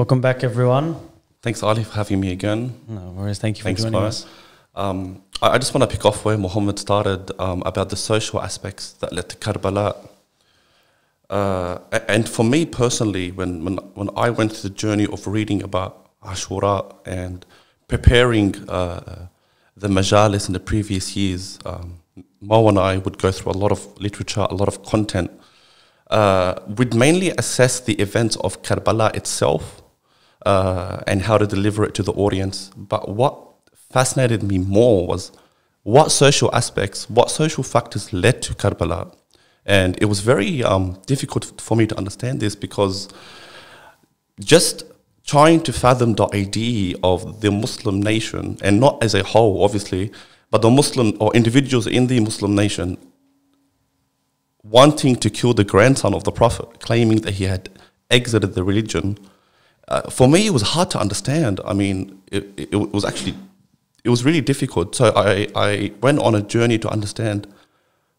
Welcome back, everyone. Thanks, Ali, for having me again. No worries. Thank you for Thanks, joining us. Um, I, I just want to pick off where Muhammad started um, about the social aspects that led to Karbala. Uh, and for me personally, when, when, when I went through the journey of reading about Ashura and preparing uh, the majalis in the previous years, um, Mo and I would go through a lot of literature, a lot of content. Uh, we'd mainly assess the events of Karbala itself uh, and how to deliver it to the audience. But what fascinated me more was what social aspects, what social factors led to Karbala. And it was very um, difficult for me to understand this because just trying to fathom the idea of the Muslim nation, and not as a whole, obviously, but the Muslim or individuals in the Muslim nation wanting to kill the grandson of the Prophet, claiming that he had exited the religion. Uh, for me, it was hard to understand. I mean, it, it, it was actually, it was really difficult. So I, I went on a journey to understand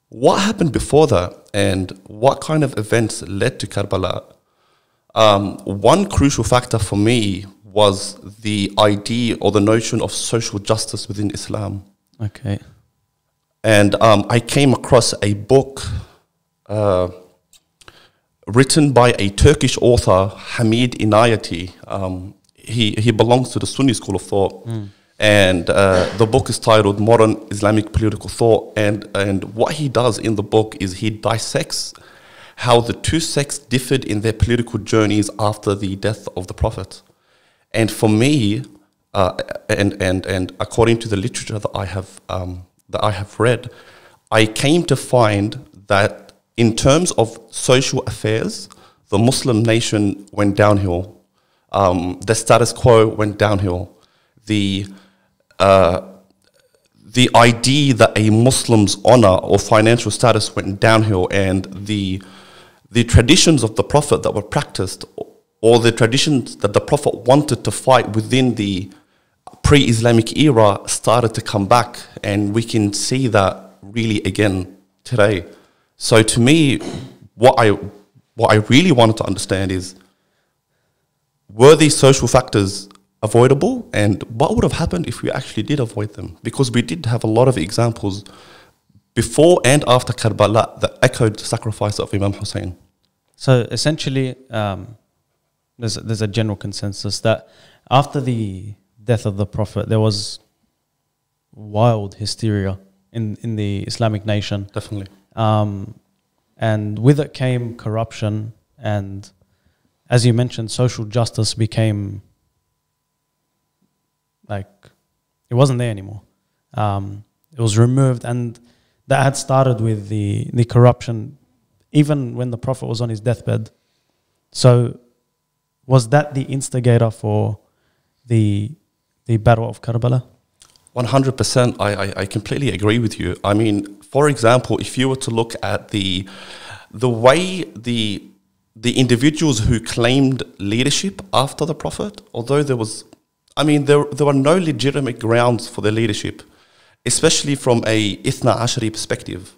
what happened before that and what kind of events led to Karbala. Um, one crucial factor for me was the idea or the notion of social justice within Islam. Okay. And um, I came across a book uh, written by a Turkish author, Hamid Inayati. Um, he, he belongs to the Sunni school of thought. And uh, the book is titled Modern Islamic Political Thought. And, and what he does in the book is he dissects how the two sects differed in their political journeys after the death of the Prophet. And for me, uh, and, and, and according to the literature that I have, um, that I have read, I came to find that in terms of social affairs, the Muslim nation went downhill. Um, the status quo went downhill. The, uh, the idea that a Muslim's honor or financial status went downhill and the, the traditions of the Prophet that were practiced or the traditions that the Prophet wanted to fight within the pre Islamic era started to come back, and we can see that really again today. So, to me, what I, what I really wanted to understand is were these social factors avoidable, and what would have happened if we actually did avoid them? Because we did have a lot of examples before and after Karbala that echoed the sacrifice of Imam Hussein. So essentially, um, there's there's a general consensus that after the death of the Prophet, there was wild hysteria in in the Islamic nation, Definitely. Um, and with it came corruption, and as you mentioned, social justice became like it wasn't there anymore. Um, it was removed, and that had started with the the corruption, even when the Prophet was on his deathbed. So, was that the instigator for the the Battle of Karbala? 100%. I, I, I completely agree with you. I mean, for example, if you were to look at the, the way the, the individuals who claimed leadership after the Prophet, although there was, I mean, there, there were no legitimate grounds for their leadership, especially from a Ithna Ashari perspective.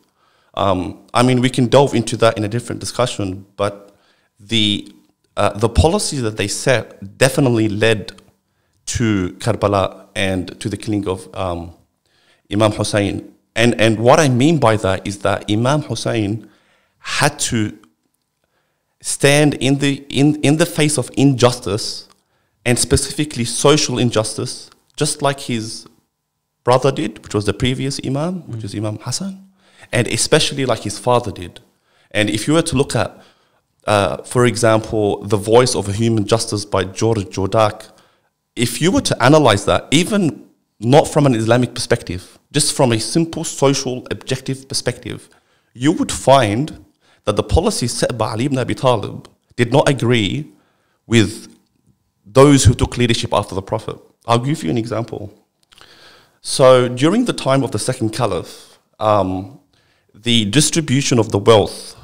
Um, I mean, we can delve into that in a different discussion, but the, uh, the policies that they set definitely led to Karbala and to the killing of um, Imam Hussein. And, and what I mean by that is that Imam Hussein had to stand in the, in, in the face of injustice and specifically social injustice, just like his brother did, which was the previous Imam, which is Imam Hassan, and especially like his father did. And if you were to look at, uh, for example, The Voice of Human Justice by George Jordac, if you were to analyze that, even not from an Islamic perspective, just from a simple social objective perspective, you would find that the policies set by Ali ibn Abi Talib did not agree with those who took leadership after the Prophet. I'll give you an example. So during the time of the second caliph, um, the distribution of the wealth,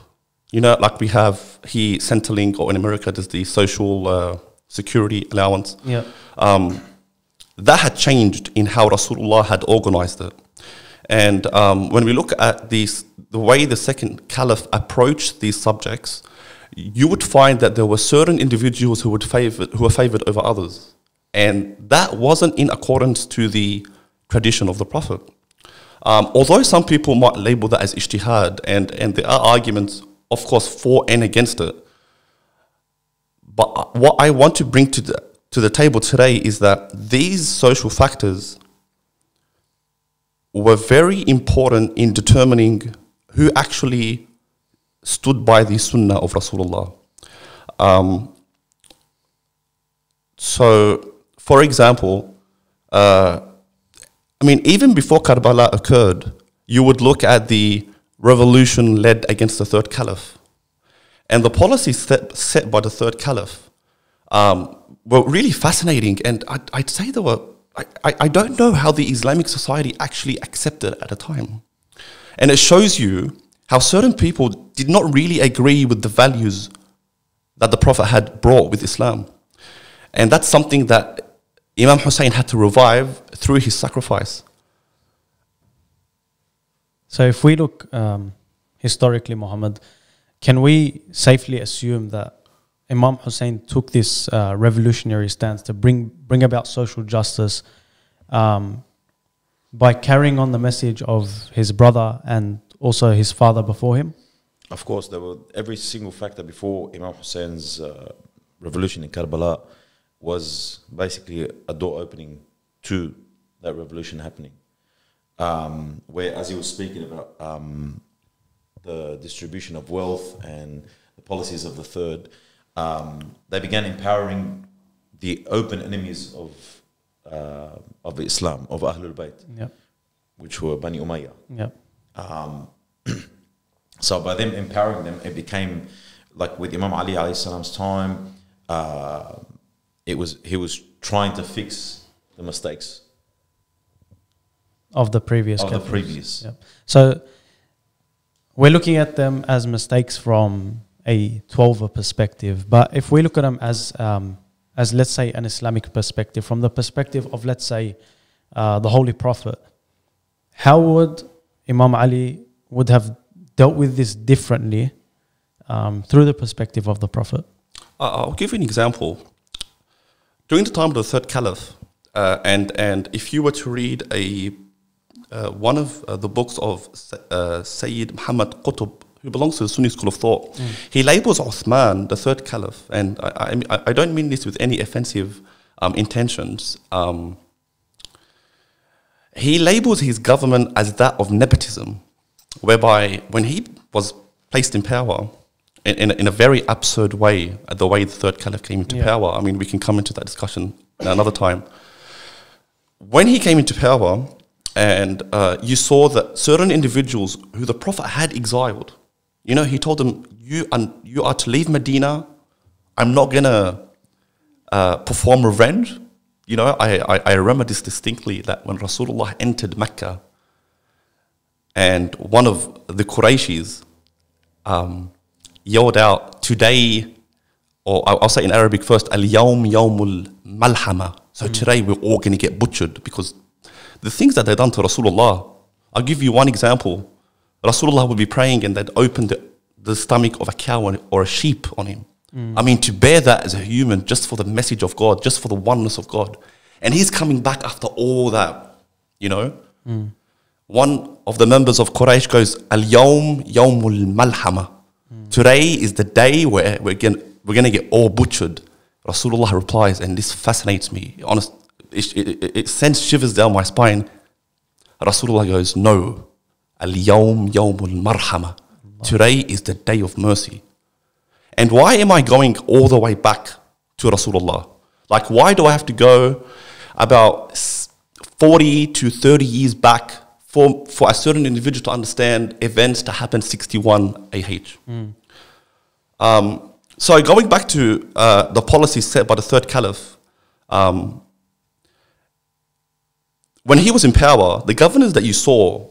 you know, like we have here, Centrelink, or in America, there's the social uh, security allowance. Yeah. Um, that had changed in how Rasulullah had organized it. And um, when we look at these, the way the second caliph approached these subjects, you would find that there were certain individuals who would favor who were favored over others, and that wasn't in accordance to the tradition of the Prophet. Um, although some people might label that as ijtihad, and, and there are arguments, of course, for and against it. But what I want to bring to the, to the table today is that these social factors were very important in determining who actually stood by the sunnah of Rasulullah. Um, so, for example, uh, I mean, even before Karbala occurred, you would look at the revolution led against the third caliph. And the policies set, set by the third caliph um, were really fascinating. And I'd, I'd say they were, I, I don't know how the Islamic society actually accepted at the time. And it shows you how certain people did not really agree with the values that the Prophet had brought with Islam. And that's something that Imam Hussein had to revive through his sacrifice. So, if we look um, historically, Muhammad, can we safely assume that Imam Hussein took this uh, revolutionary stance to bring bring about social justice um, by carrying on the message of his brother and also his father before him? Of course, there were every single factor before Imam Hussein's uh, revolution in Karbala was basically a door opening to that revolution happening. Um, where, as he was speaking about um, the distribution of wealth and the policies of the third, um, they began empowering the open enemies of uh, of Islam, of Ahlul Bayt, which were Bani Umayyah. Um, so by them empowering them, it became like with Imam Ali alayhi salam's time, uh, it was he was trying to fix the mistakes of the previous of the previous. So we're looking at them as mistakes from a 12 perspective, but if we look at them as um, as let's say an Islamic perspective, from the perspective of let's say uh, the Holy Prophet, how would Imam Ali would have dealt with this differently um, through the perspective of the Prophet? I'll give you an example. During the time of the third caliph, uh, and and if you were to read a uh, one of uh, the books of uh, Sayyid Muhammad Qutb, who belongs to the Sunni school of thought, Mm. he labels Uthman the third caliph, and I, I, I don't mean this with any offensive um, intentions. Um, he labels his government as that of nepotism, whereby when he was placed in power, in, in, a, in a very absurd way, the way the third caliph came into Yeah. power, I mean, we can come into that discussion another time. When he came into power, and uh, you saw that certain individuals who the Prophet had exiled, you know, he told them, you, un- you are to leave Medina. I'm not going to uh, perform revenge. You know, I, I, I remember this distinctly that when Rasulullah entered Mecca and one of the Qurayshis um, yelled out, Today, or I'll say in Arabic first, Al Yawm Yawmul Malhama. So today we're all going to get butchered because the things that they done to Rasulullah. I'll give you one example. Rasulullah would be praying and they'd open the, the stomach of a cow or- a sheep on him. I mean, to bear that as a human just for the message of God, just for the oneness of God. And he's coming back after all that, you know? One of the members of Quraysh goes, Al Yawm Yawmul Malhama. Today is the day where we're going we're gonna get all butchered. Rasulullah replies, and this fascinates me. Honest, it, it, it sends shivers down my spine. Rasulullah goes, No. Al Yawm Yawmul Marhama. Today is the day of mercy. And why am I going all the way back to Rasulullah? Like, why do I have to go about 40 to 30 years back for, for a certain individual to understand events that happened 61 AH? Um, so, going back to uh, the policy set by the third caliph, um, when he was in power, the governors that you saw,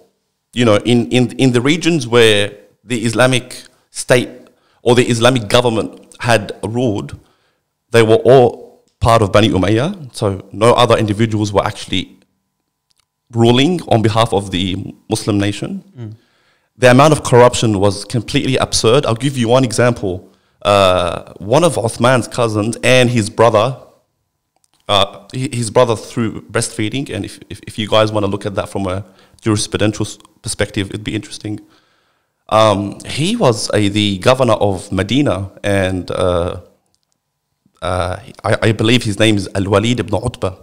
you know, in, in, in the regions where the Islamic state or the Islamic government had ruled, they were all part of Bani Umayyah. So no other individuals were actually ruling on behalf of the Muslim nation. The amount of corruption was completely absurd. I'll give you one example. uh, one of Uthman's cousins and his brother, uh, his brother through breastfeeding. And if, if, if you guys want to look at that from a jurisprudential perspective, it'd be interesting. Um, he was a, the governor of Medina, and uh, uh, I, I believe his name is Al Walid ibn Utbah.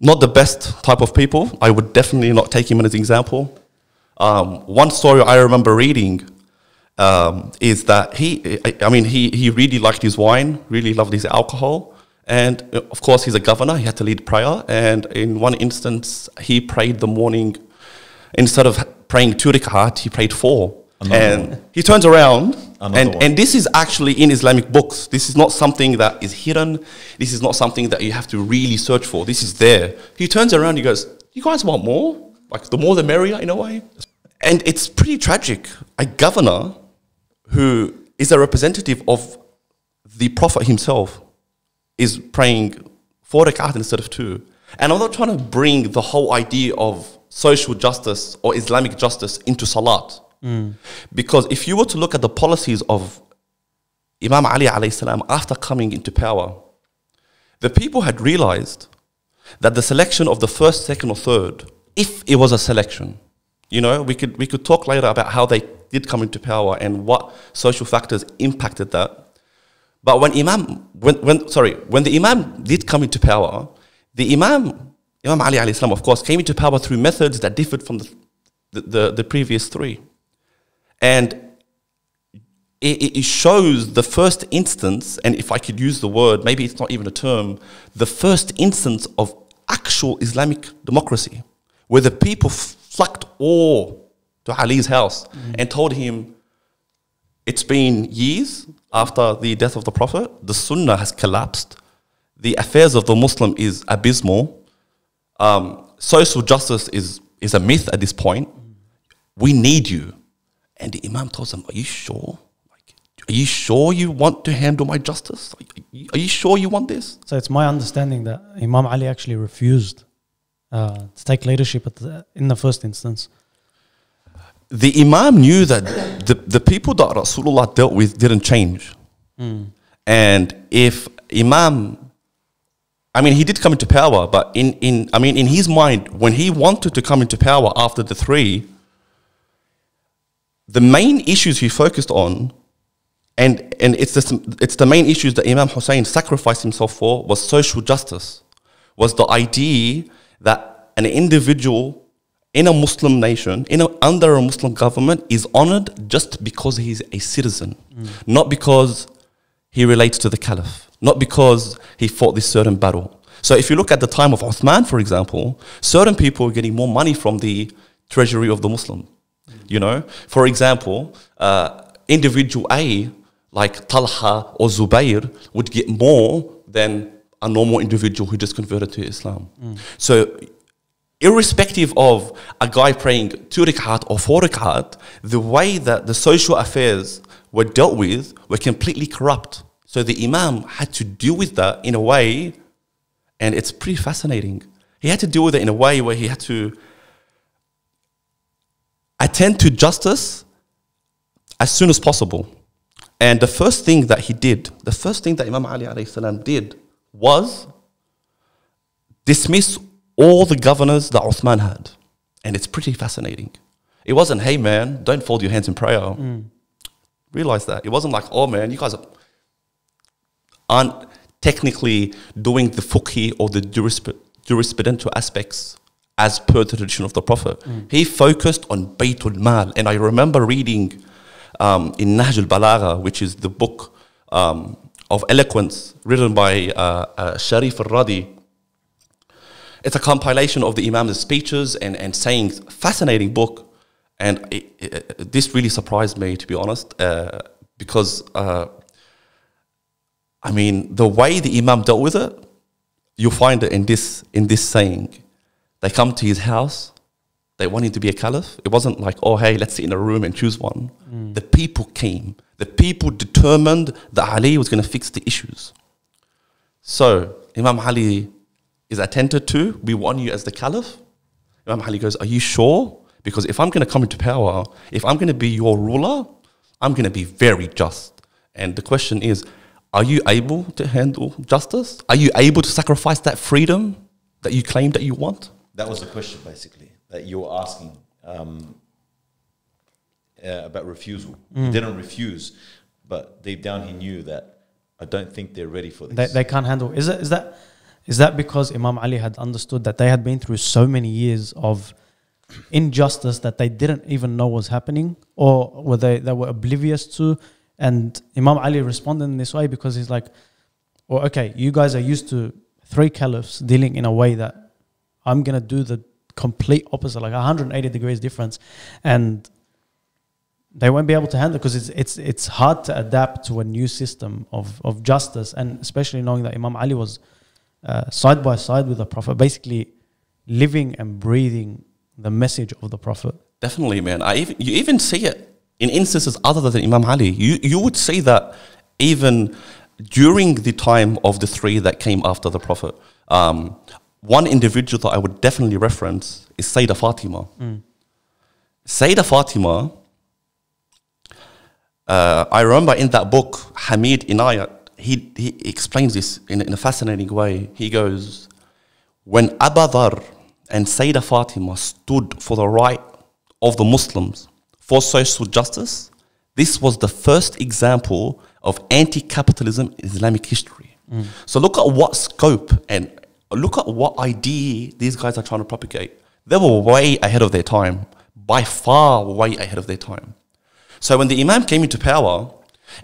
Not the best type of people. I would definitely not take him as an example. Um, one story I remember reading um, is that he, I, I mean, he, he really liked his wine, really loved his alcohol. And uh, of course, he's a governor, he had to lead prayer. And in one instance, he prayed the morning, instead of praying two rak'at, he prayed four. Another and one. he turns around, Another and, one. and this is actually in Islamic books. This is not something that is hidden. This is not something that you have to really search for. This is there. He turns around, he goes, You guys want more? Like, the more the merrier, in a way. And it's pretty tragic. A governor who is a representative of the Prophet himself is praying four rakat instead of two. And I'm not trying to bring the whole idea of social justice or Islamic justice into salat. Because if you were to look at the policies of Imam Ali alayhi salam after coming into power, the people had realized that the selection of the first, second, or third, if it was a selection, you know, we could we could talk later about how they did come into power and what social factors impacted that. But when Imam, when, when sorry, when the Imam did come into power, the Imam, Imam Ali alayhi salam, of course, came into power through methods that differed from the the, the, the previous three, and it, shows the first instance, and if I could use the word, maybe it's not even a term, the first instance of actual Islamic democracy, where the people flocked all to Ali's house and told him, it's been years after the death of the Prophet, the Sunnah has collapsed, the affairs of the Muslim is abysmal, um, social justice is, is a myth at this point. We need you. And the Imam tells them, Are you sure? Like, are you sure you want to handle my justice? Are you, are you sure you want this? So it's my understanding that Imam Ali actually refused uh, to take leadership the, in the first instance. The Imam knew that the, the people that Rasulullah dealt with didn't change. And if Imam, I mean, he did come into power, but in, in, I mean, in his mind, when he wanted to come into power after the three, the main issues he focused on, and, and it's, the, it's the main issues that Imam Hussein sacrificed himself for, was social justice, was the idea that an individual in a Muslim nation, in a, under a Muslim government, is honored just because he's a citizen, mm. not because he relates to the caliph, not because he fought this certain battle. So if you look at the time of Uthman, for example, certain people were getting more money from the treasury of the Muslim. Mm. You know, for example, uh, individual A, like Talha or Zubair, would get more than a normal individual who just converted to Islam. Mm. So irrespective of a guy praying two rak'at or four rak'at, the way that the social affairs were dealt with were completely corrupt. So the Imam had to deal with that in a way, and it's pretty fascinating. He had to deal with it in a way where he had to attend to justice as soon as possible. And the first thing that he did, the first thing that Imam Ali did was dismiss all the governors that Uthman had. And it's pretty fascinating. It wasn't, hey man, don't fold your hands in prayer. Realize that. It wasn't like, oh man, you guys are, aren't technically doing the fiqhi or the jurisp- jurisprudential aspects as per the tradition of the Prophet. He focused on Baytul Mal. And I remember reading um, in Nahj al Balagha, which is the book um, of eloquence written by uh, uh, Sharif al Radi. It's a compilation of the Imam's speeches and, and sayings. Fascinating book. And it, it, this really surprised me, to be honest, uh, because uh, I mean, the way the Imam dealt with it, you'll find it in this, in this saying. They come to his house, they want him to be a caliph. It wasn't like, oh, hey, let's sit in a room and choose one. The people came. The people determined that Ali was going to fix the issues. So, Imam Ali is attended to. We want you as the caliph. Imam Ali goes, Are you sure? Because if I'm going to come into power, if I'm going to be your ruler, I'm going to be very just And the question is, are you able to handle justice? Are you able to sacrifice that freedom that you claim that you want? That was the question, basically, that you were asking um, uh, about refusal. Mm. He didn't refuse, but deep down he knew that I don't think they're ready for this. They, they can't handle. Is that is that is that because Imam Ali had understood that they had been through so many years of injustice that they didn't even know was happening, or were they they were oblivious to? And Imam Ali responded in this way because he's like, "Well, okay, you guys are used to three caliphs dealing in a way that I'm gonna do the complete opposite, like 180 degrees difference, and they won't be able to handle because it's it's it's hard to adapt to a new system of of justice, and especially knowing that Imam Ali was uh, side by side with the Prophet, basically living and breathing the message of the Prophet. Definitely, man. I even, you even see it in instances other than Imam Ali. You, you would see that even during the time of the three that came after the Prophet. Um, one individual that I would definitely reference is Sayyidah Fatima. Sayyidah Fatima, uh, I remember in that book, Hamid Inayat, he, he explains this in, in a fascinating way. He goes, when Abu Dhar and Sayyidah Fatima stood for the right of the Muslims for social justice, this was the first example of anti-capitalism in Islamic history. Mm. So look at what scope and look at what idea these guys are trying to propagate. They were way ahead of their time, by far way ahead of their time. So when the Imam came into power,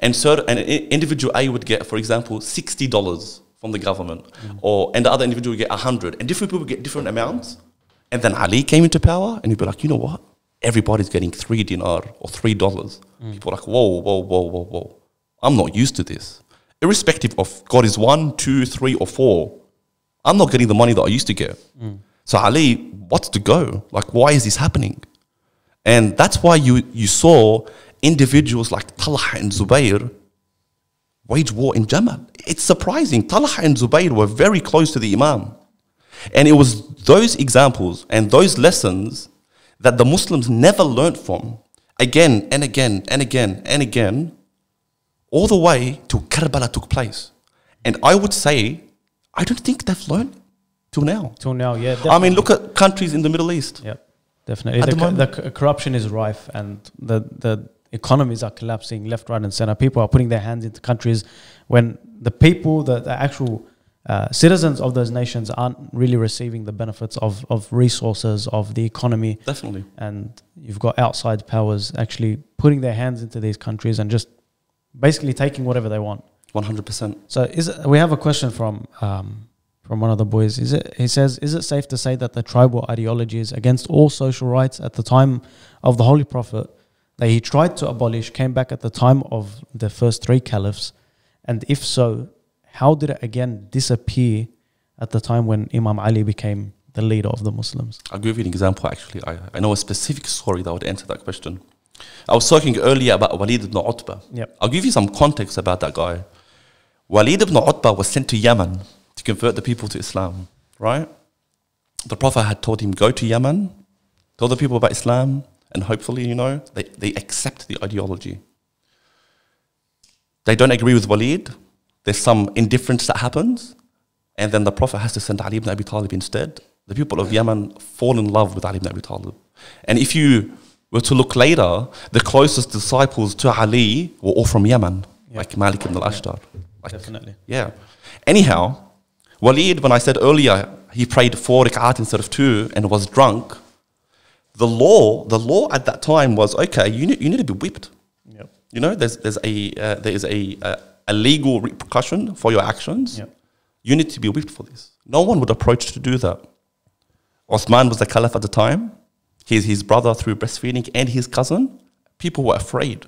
and certain, an individual A would get, for example, sixty dollars from the government, mm. or and the other individual would get hundred, and different people get different amounts. And then Ali came into power, and he'd be like, you know what? Everybody's getting three dinar or three dollars. Mm. People are like, whoa, whoa, whoa, whoa, whoa. I'm not used to this. Irrespective of God is one, two, three, or four, I'm not getting the money that I used to get. Mm. So Ali, what's to go? Like, why is this happening? And that's why you, you saw individuals like Talha and Zubair wage war in Jamal. It's surprising. Talha and Zubair were very close to the Imam. And it was those examples and those lessons that the Muslims never learnt from again and again and again and again, all the way to Karbala took place. And I would say, I don't think they've learned till now. Till now, yeah. I mean, look at countries in the Middle East. Yeah, definitely. At The, the the, corruption is rife, and the the economies are collapsing left, right, and center. People are putting their hands into countries when the people, the, the actual uh, citizens of those nations, aren't really receiving the benefits of of resources of the economy, Definitely. and you've got outside powers actually putting their hands into these countries and just basically taking whatever they want. 100%. So is it, we have a question from um, from one of the boys. Is it he says is it safe to say that the tribal ideologies against all social rights at the time of the Holy Prophet that he tried to abolish came back at the time of the first three caliphs, and if so, how did it again disappear at the time when Imam Ali became the leader of the Muslims? I'll give you an example actually. I, I know a specific story that would answer that question. I was talking earlier about Walid ibn Utbah. Yep. I'll give you some context about that guy. Walid ibn Utbah was sent to Yemen to convert the people to Islam, right? The Prophet had told him, go to Yemen, tell the people about Islam, and hopefully, you know, they, they accept the ideology. They don't agree with Walid. There's some indifference that happens. And then the Prophet has to send Ali ibn Abi Talib instead. The people of Yemen fall in love with Ali ibn Abi Talib. And if you were to look later, the closest disciples to Ali were all from Yemen, Yeah. like Malik ibn al-Ashtar. Like, Definitely. yeah. Anyhow, Walid, when I said earlier, he prayed four rak'at instead of two and was drunk. The law, the law at that time was okay. You need, you need to be whipped. Yep. You know, there's there's a uh, there is a, a a legal repercussion for your actions. Yep. You need to be whipped for this. No one would approach to do that. Osman was the caliph at the time. His his brother through breastfeeding and his cousin. People were afraid.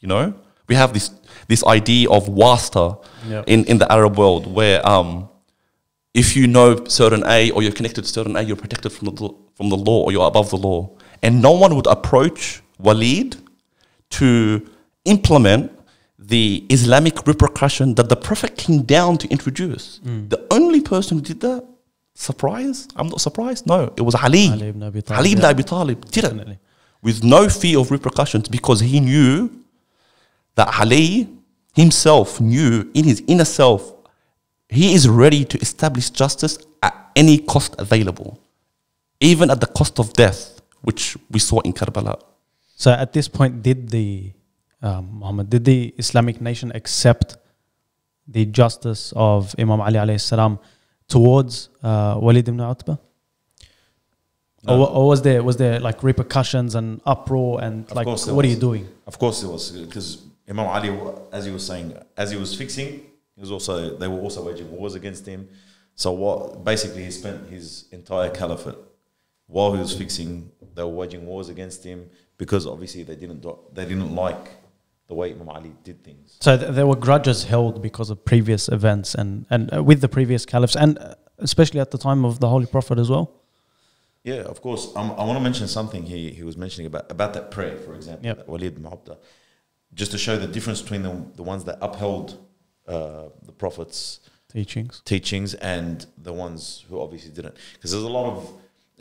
You know, we have this this idea of wasta Yep. in in the Arab world where um if you know certain A or you're connected to certain A, you're protected from the from the law or you're above the law. And no one would approach Walid to implement the Islamic repercussion that the Prophet came down to introduce. Mm. The only person who did that, surprise? I'm not surprised. No, it was Ali. Ali ibn Abi Talib, Ali ibn yeah. Abi Talib did it Definitely. with no fear of repercussions because he knew that Ali himself knew in his inner self he is ready to establish justice at any cost available, even at the cost of death, which we saw in Karbala. So at this point, did the um, Muhammad, did the Islamic nation accept the justice of Imam Ali alayhi salam towards uh, Walid ibn Utbah? Or, or was there was there like repercussions and uproar and Of like there what are you doing? Of course, it was because Imam Ali, as he was saying, as he was fixing, he was also they were also waging wars against him. So what? Basically, he spent his entire caliphate while he was fixing. They were waging wars against him because obviously they didn't do, they didn't like the way Imam Ali did things. So th- there were grudges held because of previous events and and uh, with the previous caliphs and uh, especially at the time of the Holy Prophet as well. Yeah, of course. Um, I want to mention something he, he was mentioning about about that prayer, for example, Yep. Walid bin just to show the difference between the, the ones that upheld uh, the Prophet's Teachings. teachings and the ones who obviously didn't. Because there's a lot of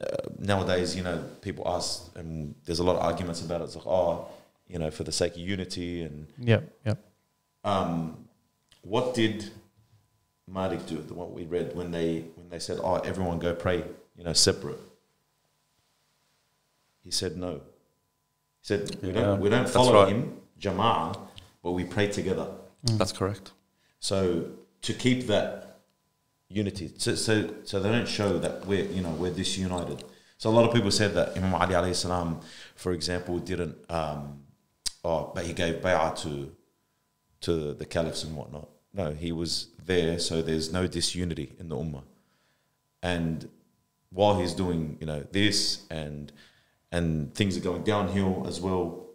uh, nowadays, you know, people ask, and there's a lot of arguments about it. It's like, oh, you know, for the sake of unity, and yeah, yeah. um, what did Malik do? The one we read when they when they said, oh, everyone go pray, you know, separate. He said no. He said we Yeah, don't we don't follow right. him, Jama'ah, but we pray together. That's correct. So to keep that unity, so, so so they don't show that we're you know we're disunited. So a lot of people said that Imam Ali alayhi salam, for example, didn't um, oh, but he gave bay'ah to to the caliphs and whatnot. No, he was there, so there's no disunity in the ummah. And while he's doing you know this and and things are going downhill as well,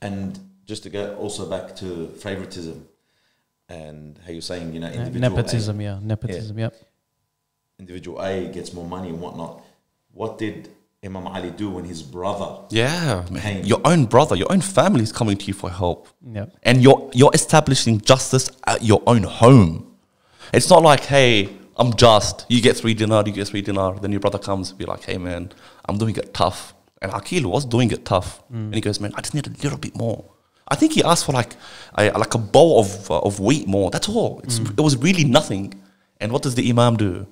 and just to go also back to favoritism and how you're saying, you know, individual nepotism, yeah, nepotism, yep. Individual A gets more money and whatnot. What did Imam Ali do when his brother? Yeah, man. Pain. Your own brother, your own family is coming to you for help. Yep. And you're, you're establishing justice at your own home. It's not like, hey, I'm just, you get three dinar, you get three dinar. Then your brother comes and be like, hey, man, I'm doing it tough. And Akil was doing it tough. Mm. And he goes, man, I just need a little bit more. I think he asked for like a, like a bowl of, uh, of wheat more. That's all. It's, It was really nothing. And what does the imam do?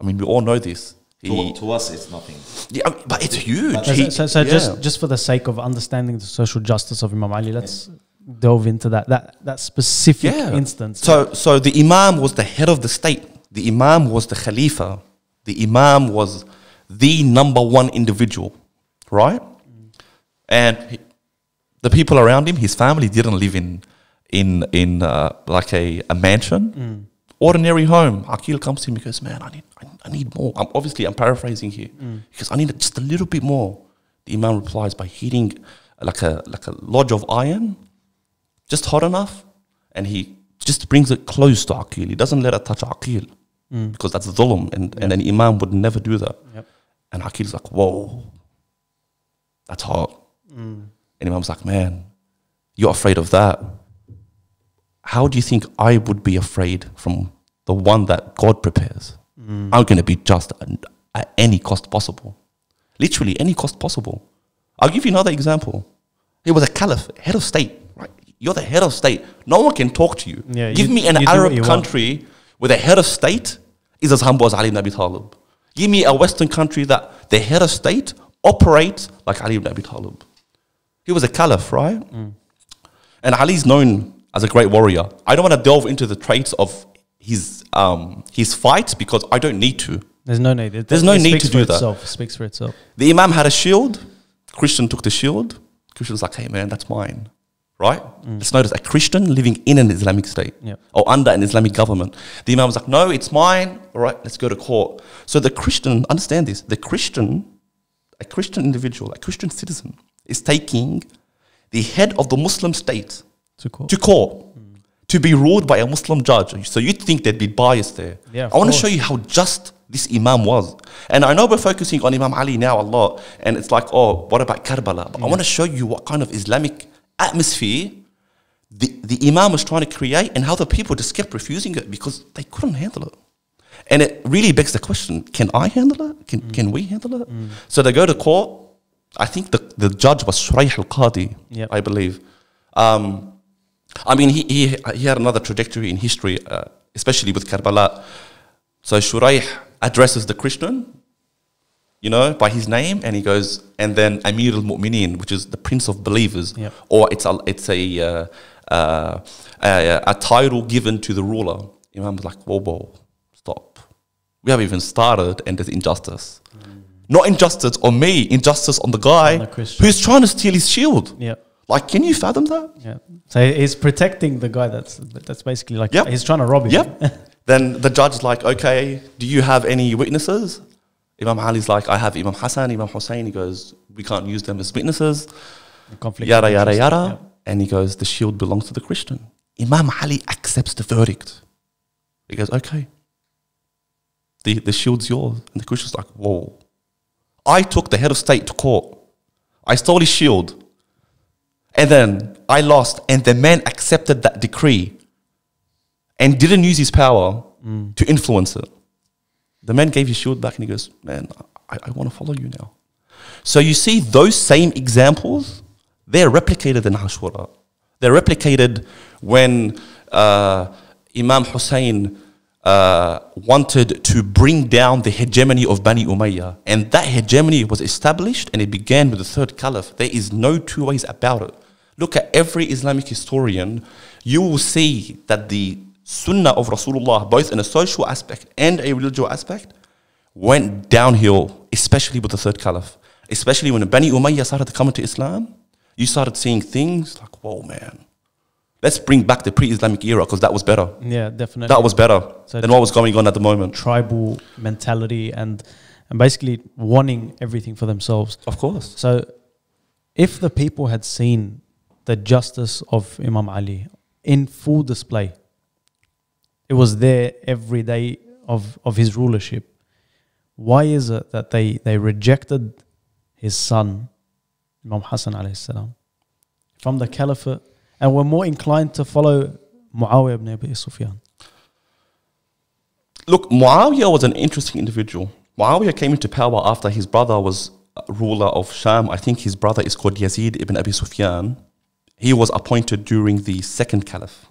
I mean, we all know this. To, He, to us, it's nothing. yeah, I mean, but it's huge. So, He- so, so yeah. just just for the sake of understanding the social justice of Imam Ali, let's delve into that that that specific instance. So, so the Imam was the head of the state. The Imam was the Khalifa. The Imam was the number one individual, right? And he- the people around him, his family, didn't live in in in uh, like a, a mansion, mm. ordinary home. Akil comes to him and goes, "Man, I need I, I need more." I'm, obviously, I'm paraphrasing here mm. because I need just a little bit more. The Imam replies by heating like a like a lodge of iron just hot enough, and he just brings it close to Aqil. He doesn't let it touch Aqil mm. because that's dhulm, and, and an imam would never do that. Yep. And Aqil's like, whoa, that's hot. And Imam's like, man, you're afraid of that. How do you think I would be afraid from the one that God prepares? Mm. I'm going to be just at, any cost possible. Literally, any cost possible. I'll give you another example. He was a caliph, head of state, right? You're the head of state. No one can talk to you. Yeah, give you- me an you do what Arab you want. country where the head of state is as humble as Ali ibn Abi Talib. Give me a Western country that the head of state operates like Ali ibn Abi Talib. He was a caliph, right? And Ali's known as a great warrior. I don't want to delve into the traits of his um, his fights because I don't need to. There's no need. It- There's no need to do that. Itself. It speaks for itself. The Imam had a shield. Christian took the shield. Christian's like, hey man, that's mine. Right? Let's notice a Christian living in an Islamic state Yep. or under an Islamic government. The Imam was like, no, it's mine. All right, let's go to court. So the Christian, understand this, the Christian, a Christian individual, a Christian citizen, is taking the head of the Muslim state To court. to court to be ruled by a Muslim judge. So you'd think there'd be bias there. Yeah, I want to show you how just this Imam was. And I know we're focusing on Imam Ali now a lot, and it's like, oh, what about Karbala? But I want to show you what kind of Islamic atmosphere the, the Imam was trying to create and how the people just kept refusing it because they couldn't handle it. And it really begs the question can I handle it? Can, mm. can we handle it? Mm. So they go to court. I think the, the judge was Shuraih al Qadi, Yep. I believe. Um, I mean, he, he, he had another trajectory in history, uh, especially with Karbala. So Shuraih addresses the Christian, you know, by his name, and he goes, and then Amir al Mu'mineen, which is the Prince of Believers, Yep. or it's a, it's a, uh, uh, a, a title given to the ruler. Imam was like, whoa, whoa, stop. We haven't even started, and there's injustice. Not injustice on me, injustice on the guy the who's trying to steal his shield. Yeah. Like, can you fathom that? Yeah. So he's protecting the guy that's that's basically like Yep. he's trying to rob him. Yep. then the judge is like, okay, do you have any witnesses? Imam Ali's like, I have Imam Hassan, Imam Hussein. He goes, we can't use them as witnesses. Conflict. Yada, yada, yada. Yep. And he goes, the shield belongs to the Christian. Imam Ali accepts the verdict. He goes, okay. The, the shield's yours. And the Christian's like, whoa. I took the head of state to court. I stole his shield. And then I lost. And the man accepted that decree and didn't use his power to influence it. The man gave his shield back and he goes, Man, I, I want to follow you now. So you see, those same examples, they're replicated in Ashura. They're replicated when uh, Imam Hussein uh, wanted to bring down the hegemony of Bani Umayyah. And that hegemony was established and it began with the third caliph. There is no two ways about it. Look at every Islamic historian, you will see that the sunnah of Rasulullah, both in a social aspect and a religious aspect, went downhill, especially with the third caliph. Especially when the Bani Umayyah started coming to Islam, you started seeing things like, whoa, man, let's bring back the pre Islamic era because that was better. Yeah, definitely. That was better So than what was going on at the moment. tribal mentality and and basically wanting everything for themselves. Of course. So, if the people had seen the justice of Imam Ali in full display, it was there every day of, of his rulership. Why is it that they, they rejected his son, Imam Hassan alayhi salam, from the caliphate and were more inclined to follow Muawiyah ibn Abi Sufyan? Look, Muawiyah was an interesting individual. Muawiyah came into power after his brother was ruler of Sham. I think his brother is called Yazid ibn Abi Sufyan. He was appointed during the second caliph.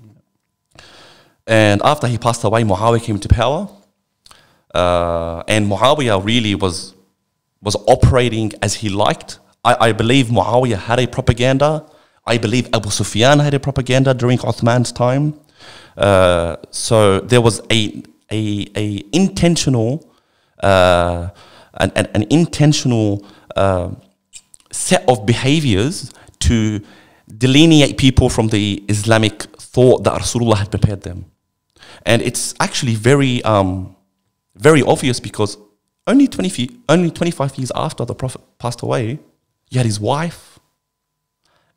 And after he passed away, Muawiyah came into power. Uh, and Muawiyah really was, was operating as he liked. I, I believe Muawiyah had a propaganda. I believe Abu Sufyan had a propaganda during Uthman's time. Uh, so there was a, a, a intentional, uh, an, an, intentional uh, set of behaviors to delineate people from the Islamic thought that Rasulullah had prepared them. And it's actually very, um, very obvious because only, 20 fe- only 25 years after the Prophet passed away, you had his wife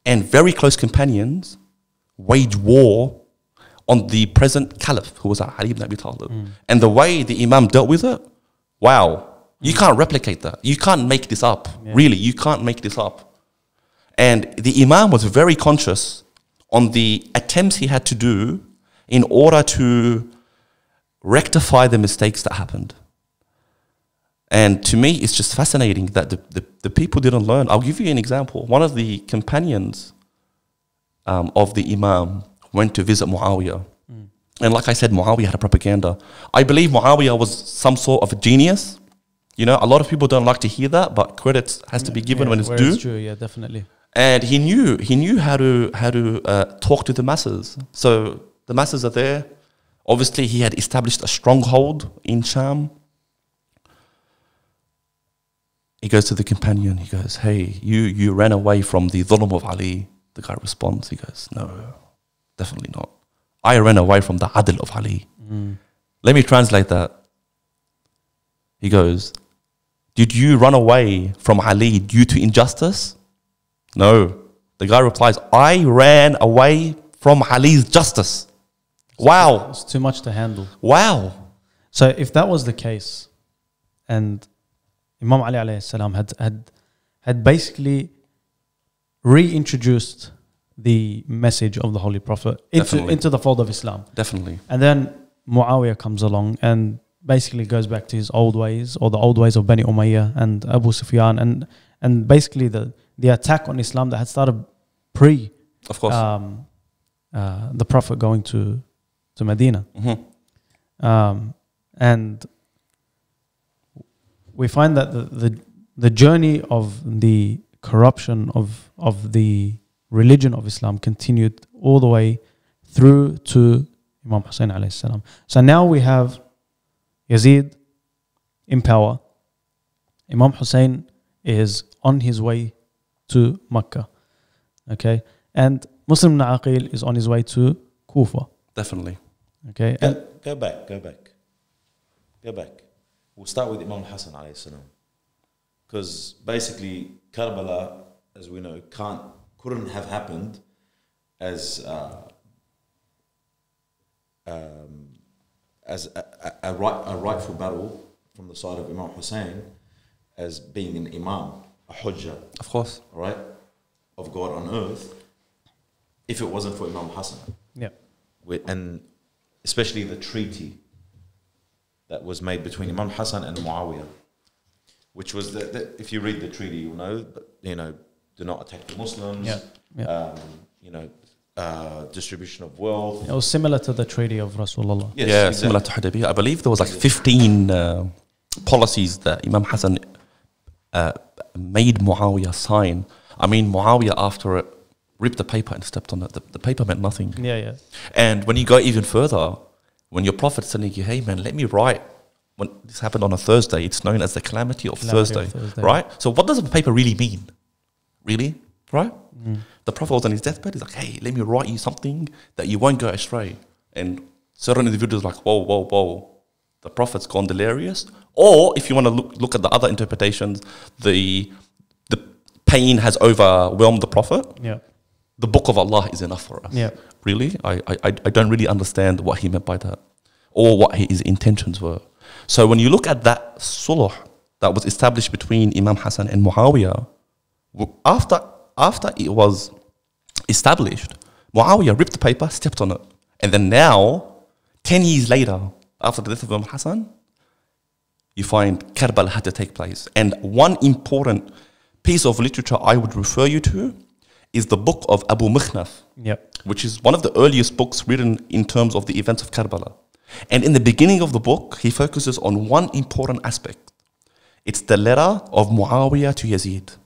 and very close companions wage war on the present caliph, who was Ali ibn Abi Talib. Hmm. And the way the Imam dealt with it, wow, you can't replicate that. You can't make this up. Really, you can't make this up. And the Imam was very conscious on the attempts he had to do in order to rectify the mistakes that happened. And to me, it's just fascinating that the, the, the people didn't learn. I'll give you an example. One of the companions um, of the Imam went to visit Muawiyah. And like I said, Muawiyah had a propaganda. I believe Muawiyah was some sort of a genius. You know, a lot of people don't like to hear that, but credit has to be given Yeah, when it's due true, yeah, definitely. and he knew he knew how to how to uh, talk to the masses. So the masses are there. Obviously, he had established a stronghold in Sham. He goes to the companion. He goes, "Hey, you you ran away from the dhulm of Ali." The guy responds. He goes, "No, definitely not. I ran away from the adl of Ali." Mm. Let me translate that. He goes, Did you run away from Ali due to injustice? No. The guy replies, I ran away from Ali's justice. Wow. It's too much to handle. Wow. So if that was the case, and Imam Ali alayhi salam had had had basically reintroduced the message of the Holy Prophet into, Definitely. into the fold of Islam, Definitely. and then Muawiyah comes along and basically goes back to his old ways or the old ways of Bani Umayyah and Abu Sufyan and and basically the the attack on Islam that had started pre Of course. um, uh, the Prophet going to to Medina, Mhm. um, and we find that the, the the journey of the corruption of of the religion of Islam continued all the way through to Imam Hussein alayhi salam. So now we have Yazid in power. Imam Hussein is on his way to Mecca. Okay. And Muslim ibn Aqil is on his way to Kufa. Definitely. Okay. Go, go back, go back. Go back. We'll start with Imam Hassan alayhi salam. Because basically, Karbala, as we know, can't, couldn't have happened as uh, um, as a, a, a, right, a rightful battle from the side of Imam Hussein as being an Imam, a Hujjah, Of course. Right? of God on earth, if it wasn't for Imam Hassan yeah. with, and especially the treaty that was made between Imam Hassan and Muawiyah, which was that that if you read the treaty, you'll know, but, you know, do not attack the Muslims, Yeah, yeah. Um, you know, uh, distribution of wealth. It was similar to the treaty of Rasulullah. Yes, yeah, exactly. similar to Hudaybiyah. I believe there was like 15 uh, policies that Imam Hassan uh, made Muawiyah sign. I mean, Muawiyah after it ripped the paper and stepped on it. The, the paper meant nothing. Yeah, yeah. And when you go even further, when your prophet's telling you, hey man, let me write. When this happened on a Thursday, it's known as the calamity of, Calamity Thursday, of Thursday. right? So what does the paper really mean? Really? Right? Mm. The prophet was on his deathbed. He's like, hey, let me write you something that you won't go astray. And certain individuals are like, whoa, whoa, whoa. The prophet's gone delirious. Or if you want to look, look at the other interpretations, the, the pain has overwhelmed the prophet Yeah. The book of Allah is enough for us. Yeah. Really? I, I, I don't really understand what he meant by that or what his intentions were. So when you look at that sulh that was established between Imam Hassan and Muawiyah, after, after it was established, Muawiyah ripped the paper, stepped on it. And then now, 10 years later, after the death of Imam Hassan, you find Karbala had to take place. And one important piece of literature I would refer you to is the book of Abu Mikhnaf, Yeah. which is one of the earliest books written in terms of the events of Karbala. And in the beginning of the book, he focuses on one important aspect. It's the letter of Muawiyah to Yazid.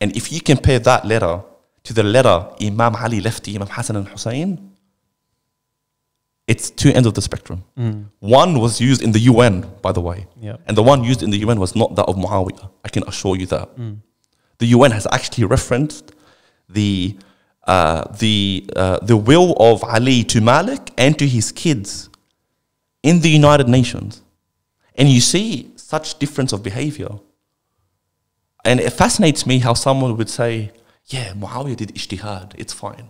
And if you compare that letter to the letter Imam Ali left to Imam Hassan and Hussein, it's two ends of the spectrum. Mm. One was used in the UN, by the way. Yeah. And the one used in the UN was not that of Muawiyah. I can assure you that. Mm. The UN has actually referenced the, uh, the, uh, the will of Ali to Malik and to his kids in the United Nations. And you see such difference of behavior. And it fascinates me how someone would say, yeah, Muawiyah did ijtihad, it's fine.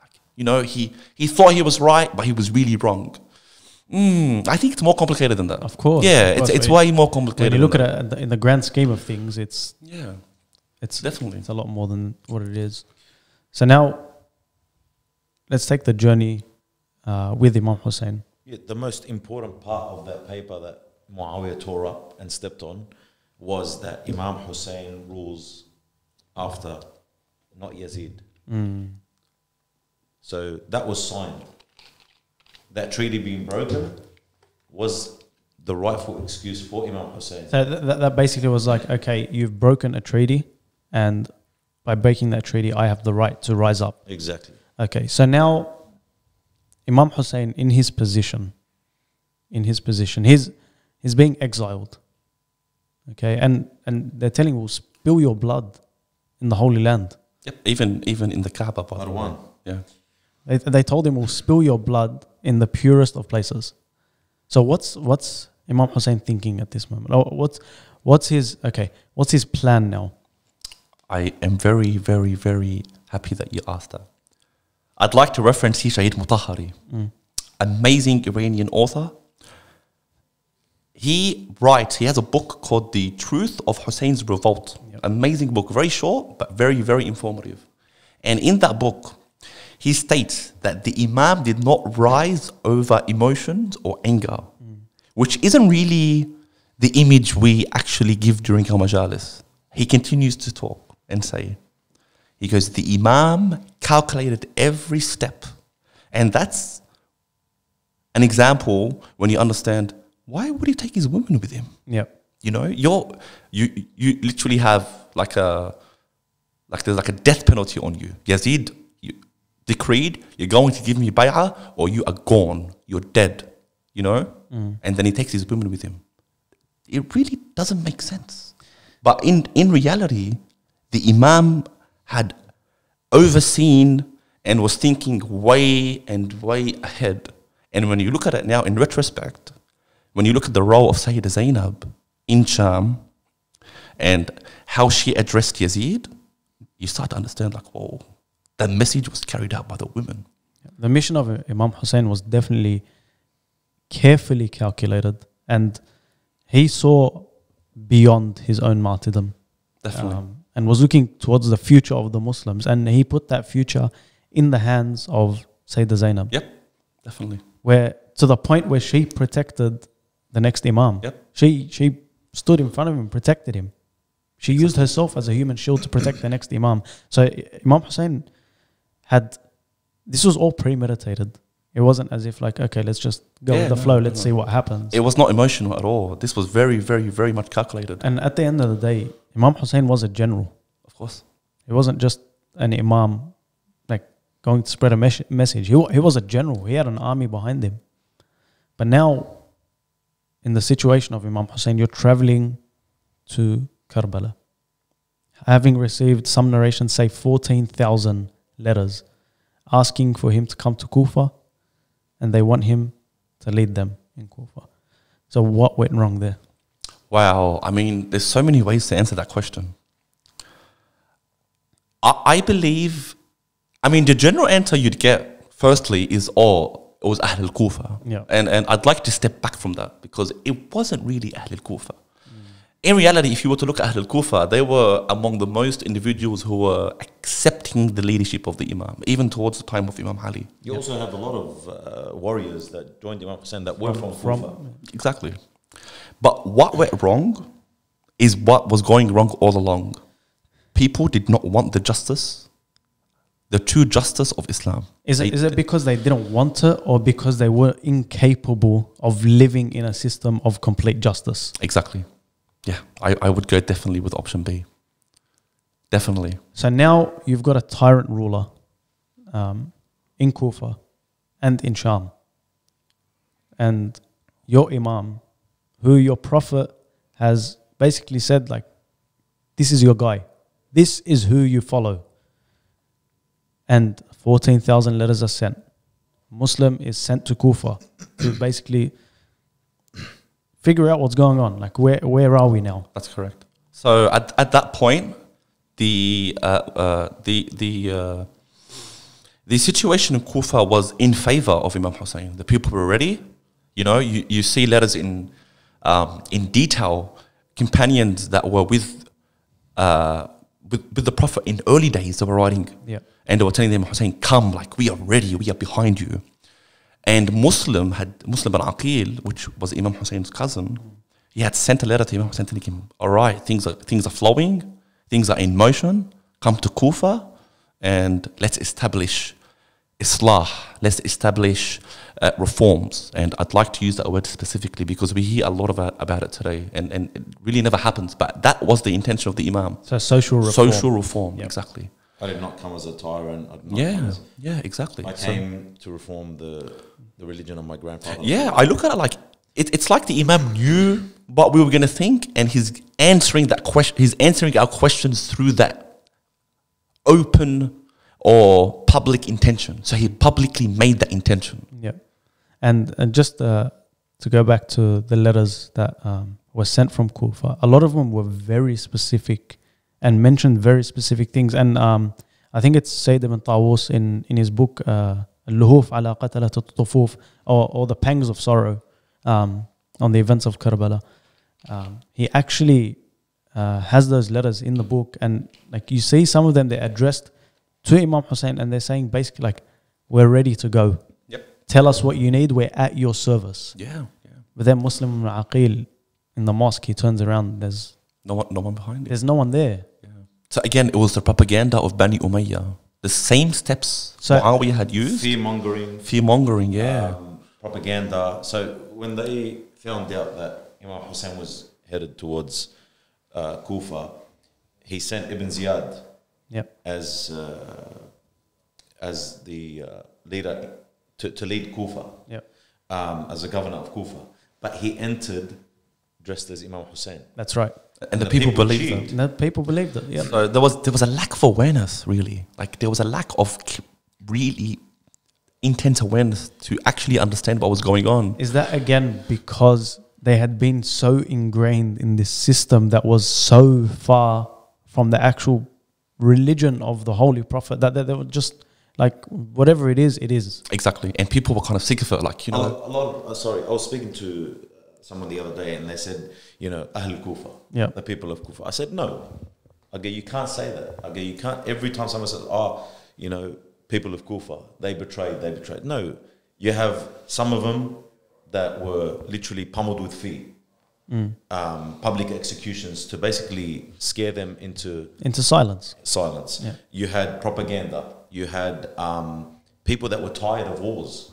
Like, you know, he, he thought he was right, but he was really wrong. Mm, I think it's more complicated than that. Of course, Yeah, of course. it's, it's way more complicated. When you look at it in the grand scheme of things, it's. Yeah, it's definitely. it's a lot more than what it is. So now, let's take the journey uh, with Imam Hussein. Yeah, the most important part of that paper that Muawiyah tore up and stepped on was that Imam Hussein rules after, not Yazid. So that was signed. That treaty being broken was the rightful excuse for Imam Hussein. So th- that, that basically was like, okay, you've broken a treaty, and by breaking that treaty, I have the right to rise up. Exactly. Okay, so now Imam Hussein, in his position, in his position, he's he's being exiled. Okay, and and they're telling him, "We'll spill your blood in the Holy Land." Yep. Even even in the Kaaba, by the way. Marwan. Yeah. They, they told him, "We'll spill your blood in the purest of places." So what's what's Imam Hussein thinking at this moment? Or what's what's his okay? What's his plan now? I am very, very, very happy that you asked that. I'd like to reference Shahid Mutahari, mm. amazing Iranian author. He writes, he has a book called The Truth of Hussein's Revolt. Amazing book, very short, but very, very informative. And in that book, he states that the Imam did not rise over emotions or anger, mm. which isn't really the image we actually give during our majalis. He continues to talk and say, he goes, the Imam calculated every step And that's an example when you understand why would he take his women with him? Yeah. You know, you're you you literally have like a like there's like a death penalty on you. Yazid you decreed you're going to give me bay'ah or you are gone. You're dead. You know? Mm. And then he takes his women with him. It really doesn't make sense. But in in reality, the Imam had overseen and was thinking way and way ahead. And when you look at it now in retrospect, when you look at the role of Sayyida Zainab in Sham and how she addressed Yazid, you start to understand like, oh, the message was carried out by the women. The mission of Imam Hussein was definitely carefully calculated, and he saw beyond his own martyrdom Definitely. um, and was looking towards the future of the Muslims. And he put that future in the hands of Sayyida Zainab, yep, definitely. where to the point where she protected the next Imam. Yep. She she stood in front of him, protected him. She used herself as a human shield to protect the next Imam. So Imam Hussein had this was all premeditated. It wasn't as if like, okay, let's just go Yeah, with the no, flow, no, let's no. see what happens. It was not emotional at all. This was very, very, very much calculated. and at the end of the day, Imam Hussein was a general. Of course. He wasn't just an imam, like going to spread a mes- message. He, he was a general. He had an army behind him. But now, in the situation of Imam Hussein, you're traveling to Karbala, having received some narrations say 14,000 letters asking for him to come to Kufa, and they want him to lead them in Kufa. So, what went wrong there? Wow. I mean, there's so many ways to answer that question. I, I believe, I mean, the general answer you'd get, firstly, is oh, it was Ahl al Kufa. Yeah. And, and I'd like to step back from that because it wasn't really Ahl al Kufa. In reality, if you were to look at Ahl al Kufa, they were among the most individuals who were accepting the leadership of the Imam, even towards the time of Imam Ali. You also have a lot of uh, warriors that joined Imam Hussein that were from, From- Kufa. Exactly. But what went wrong is what was going wrong all along. People did not want the justice, the true justice of Islam. Is They- it, is it because they didn't want it or because they were incapable of living in a system of complete justice? Exactly. Yeah, I, I would go definitely with option B. Definitely. So now you've got a tyrant ruler um, in Kufa and in Sham. And your Imam, who your Prophet has basically said, like, this is your guy, this is who you follow. And 14,000 letters are sent. Muslim is sent to Kufa to basically figure out what's going on. Like, where, where are we now? That's correct. So at, at that point, the uh, uh, the the uh, the situation in Kufa was in favor of Imam Hussein. The people were ready. You know, you, you see letters in um, in detail, companions that were with, uh, with with the Prophet in early days. They were writing, Yeah. and they were telling them, Hussein, come, like we are ready, we are behind you. And Muslim had Muslim bin Aqil, which was Imam Hussein's cousin, he had sent a letter to Imam Hussein telling him, All right, things are things are flowing, things are in motion, come to Kufa and let's establish Islah, let's establish uh, reforms. And I'd like to use that word specifically because we hear a lot about, about it today and, and it really never happens. But that was the intention of the Imam. So social reform. Social reform, Yep. exactly. I did not come as a tyrant. I did not come Yeah, as, yeah, exactly. I So- came to reform the, the religion of my grandfather. Yeah, I look at it like it, it's like the Imam knew what we were going to think, and he's answering that question. He's answering our questions through that open or public intention. So he publicly made that intention. Yeah, and and just uh, to go back to the letters that um, were sent from Kufa, a lot of them were very specific and mentioned very specific things. And um, I think it's Sayyid ibn Tawus in in his book uh, Al-Luhuf ala qatalat al-Tufuf or, or the pangs of sorrow um, on the events of Karbala. Um, he actually uh, has those letters in the book, and like you see, some of them they're addressed to Imam Hussein, and they're saying basically like, "We're ready to go." Yep. tell us what you need, we're at your service. Yeah, yeah. But then Muslim ibn Aqil in the mosque, he turns around, there's No one, no one behind it. there's no one there. Yeah. So again, it was the propaganda of Bani Umayyah. the same steps So- Muawiyah had used. Fear mongering, Fear mongering, yeah. um, propaganda. So when they found out that Imam Hussein was headed towards uh, Kufa, he sent Ibn Ziyad Yep. as uh, as the uh, leader to, to lead Kufa Yep. um, as the governor of Kufa. But he entered dressed as Imam Hussein. That's right. and the, the people, people believed cheered. that. And the people believed it. Yeah. So there was there was a lack of awareness, really. Like there was a lack of really intense awareness to actually understand what was going on. Is that again because they had been so ingrained in this system that was so far from the actual religion of the Holy Prophet that, that they were just like whatever it is, it is. Exactly, and people were kind of sick of it. Like you know, a lot of, uh, sorry, I was speaking to uh, someone the other day and they said, you know, Ahl Kufa, Yeah. the people of Kufa. I said, no. Okay, you can't say that. Okay, you can't, every time someone says, oh, you know, people of Kufa, they betrayed, they betrayed. No, you have some of them that were literally pummeled with fear. Um, public executions to basically scare them into Into silence. silence. Yeah. You had propaganda. You had um, people that were tired of wars.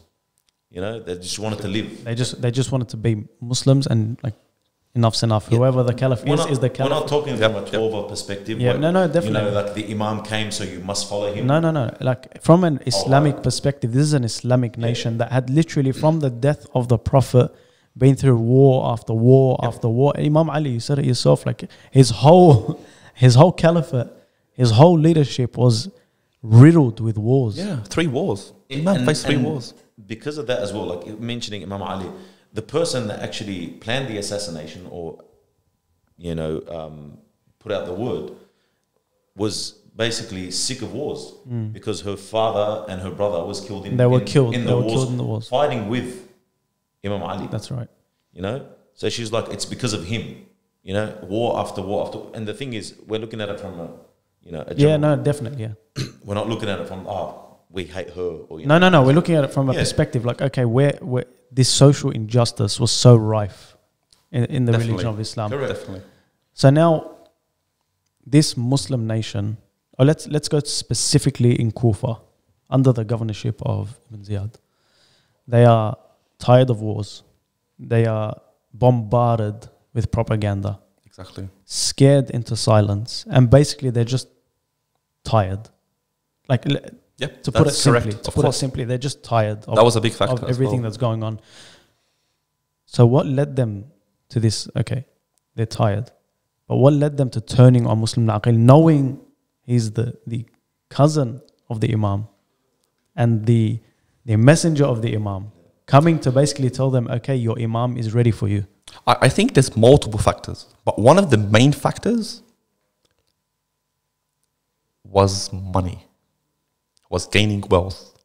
You know, they just wanted to live. They just they just wanted to be Muslims and like enough's enough. Yeah. Whoever the caliph We're is not, is the we're not talking Yep, from a yep. 12 perspective. Yeah, where, no, no, You know, like the Imam came, so you must follow him. No, no, no. Like from an Islamic right. perspective, this is an Islamic nation that had literally, from the death of the Prophet, been through war after war after war. Imam Ali, you said it yourself. Like his whole, his whole caliphate, his whole leadership was riddled with wars. yeah, three wars. And- Imam faced three wars. Because of that as well, like mentioning Imam Ali, the person that actually planned the assassination or, you know, um, put out the word was basically sick of wars because her father and her brother was killed in Mm. They were in, killed. in They the were wars, killed in the wars. fighting with Imam Ali. That's right. you know so she's like it's because of him you know war after war after and the thing is we're looking at it from a you know a Yeah, no, definitely, yeah. we're not looking at it from oh we hate her or you No, know no, no. We're looking at it from a Yeah. perspective like, okay, where, where this social injustice was so rife in, in the Definitely. religion of Islam. correct Definitely. So now, this Muslim nation, or let's let's go specifically in Kufa, under the governorship of Ibn Ziyad. They are tired of wars. They are bombarded with propaganda, Exactly. scared into silence, and basically they're just tired. Like Yeah, to put it that's simply, to Of put it course, simply, they're just tired of, that was a big factor. of everything well. that's going on. So what led them to this? Okay, they're tired, but what led them to turning on Muslim Aqil, knowing he's the the cousin of the Imam, and the the messenger of the Imam, coming to basically tell them, okay, your Imam is ready for you. I, I think there's multiple factors, but one of the main factors was money, was gaining wealth.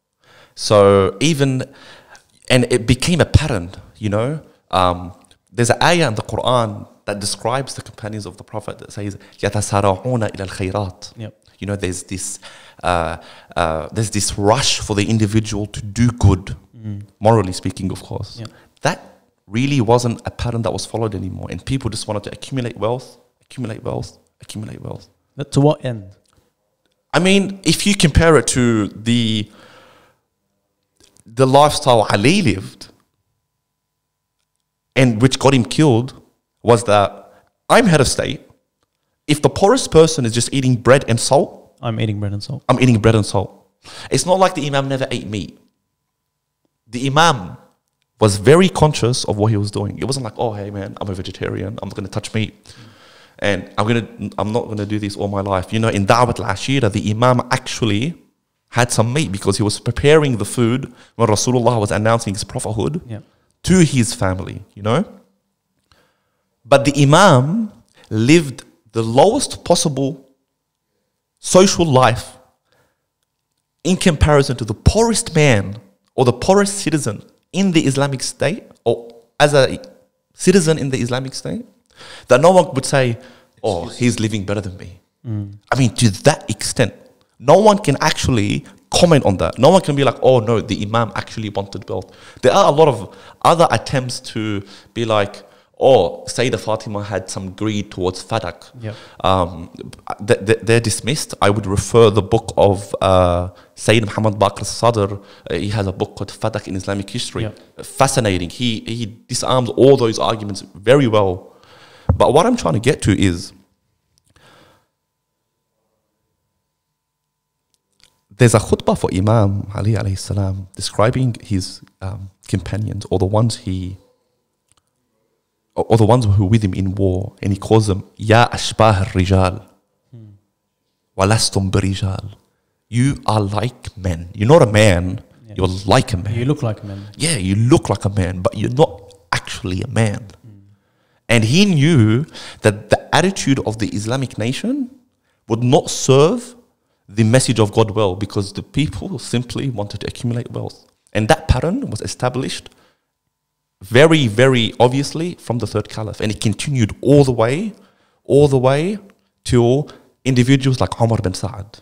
So even, and it became a pattern, you know. Um, there's an ayah in the Quran that describes the companions of the Prophet that says, يَتَسَارَعُونَ إِلَى الْخَيْرَاتِ Yep. You know, there's this, uh, uh, there's this rush for the individual to do good, morally speaking, of course. Yeah. That really wasn't a pattern that was followed anymore, and people just wanted to accumulate wealth, accumulate wealth, accumulate wealth. But to what end? I mean, if you compare it to the the lifestyle Ali lived, and which got him killed, was that I'm head of state. If the poorest person is just eating bread and salt, I'm eating bread and salt. I'm eating bread and salt. It's not like the Imam never ate meat. The Imam was very conscious of what he was doing. It wasn't like, oh, hey, man, I'm a vegetarian. I'm not going to touch meat. And I'm, gonna, I'm not going to do this all my life. You know, in Dawat al-Ashira, the Imam actually had some meat because he was preparing the food when Rasulullah was announcing his prophethood Yeah. to his family, you know? But the Imam lived the lowest possible social life in comparison to the poorest man or the poorest citizen in the Islamic State or as a citizen in the Islamic State, that no one would say, oh, he's living better than me. I mean, to that extent, no one can actually comment on that. No one can be like, oh, no, the Imam actually wanted wealth. There are a lot of other attempts to be like, or Sayyidah Fatima had some greed towards Fadak. Yep. Um, th- th- they're dismissed. I would refer the book of uh, Sayyid Muhammad Baqir Sadr. Uh, he has a book called Fadak in Islamic History. Yep. Fascinating. He, he disarms all those arguments very well. But what I'm trying to get to is there's a khutbah for Imam Ali alayhi salam describing his um, companions or the ones he or, the ones who were with him in war and he calls them Ya ashbah rijal walastum birijal you are like men you're not a man Yeah. you're like a man You look like a man. yeah, you look like a man, but you're not actually a man. And he knew that the attitude of the Islamic nation would not serve the message of God well because the people simply wanted to accumulate wealth. And that pattern was established very, very obviously from the third caliph. And it continued all the way, all the way till individuals like Umar bin Sa'ad.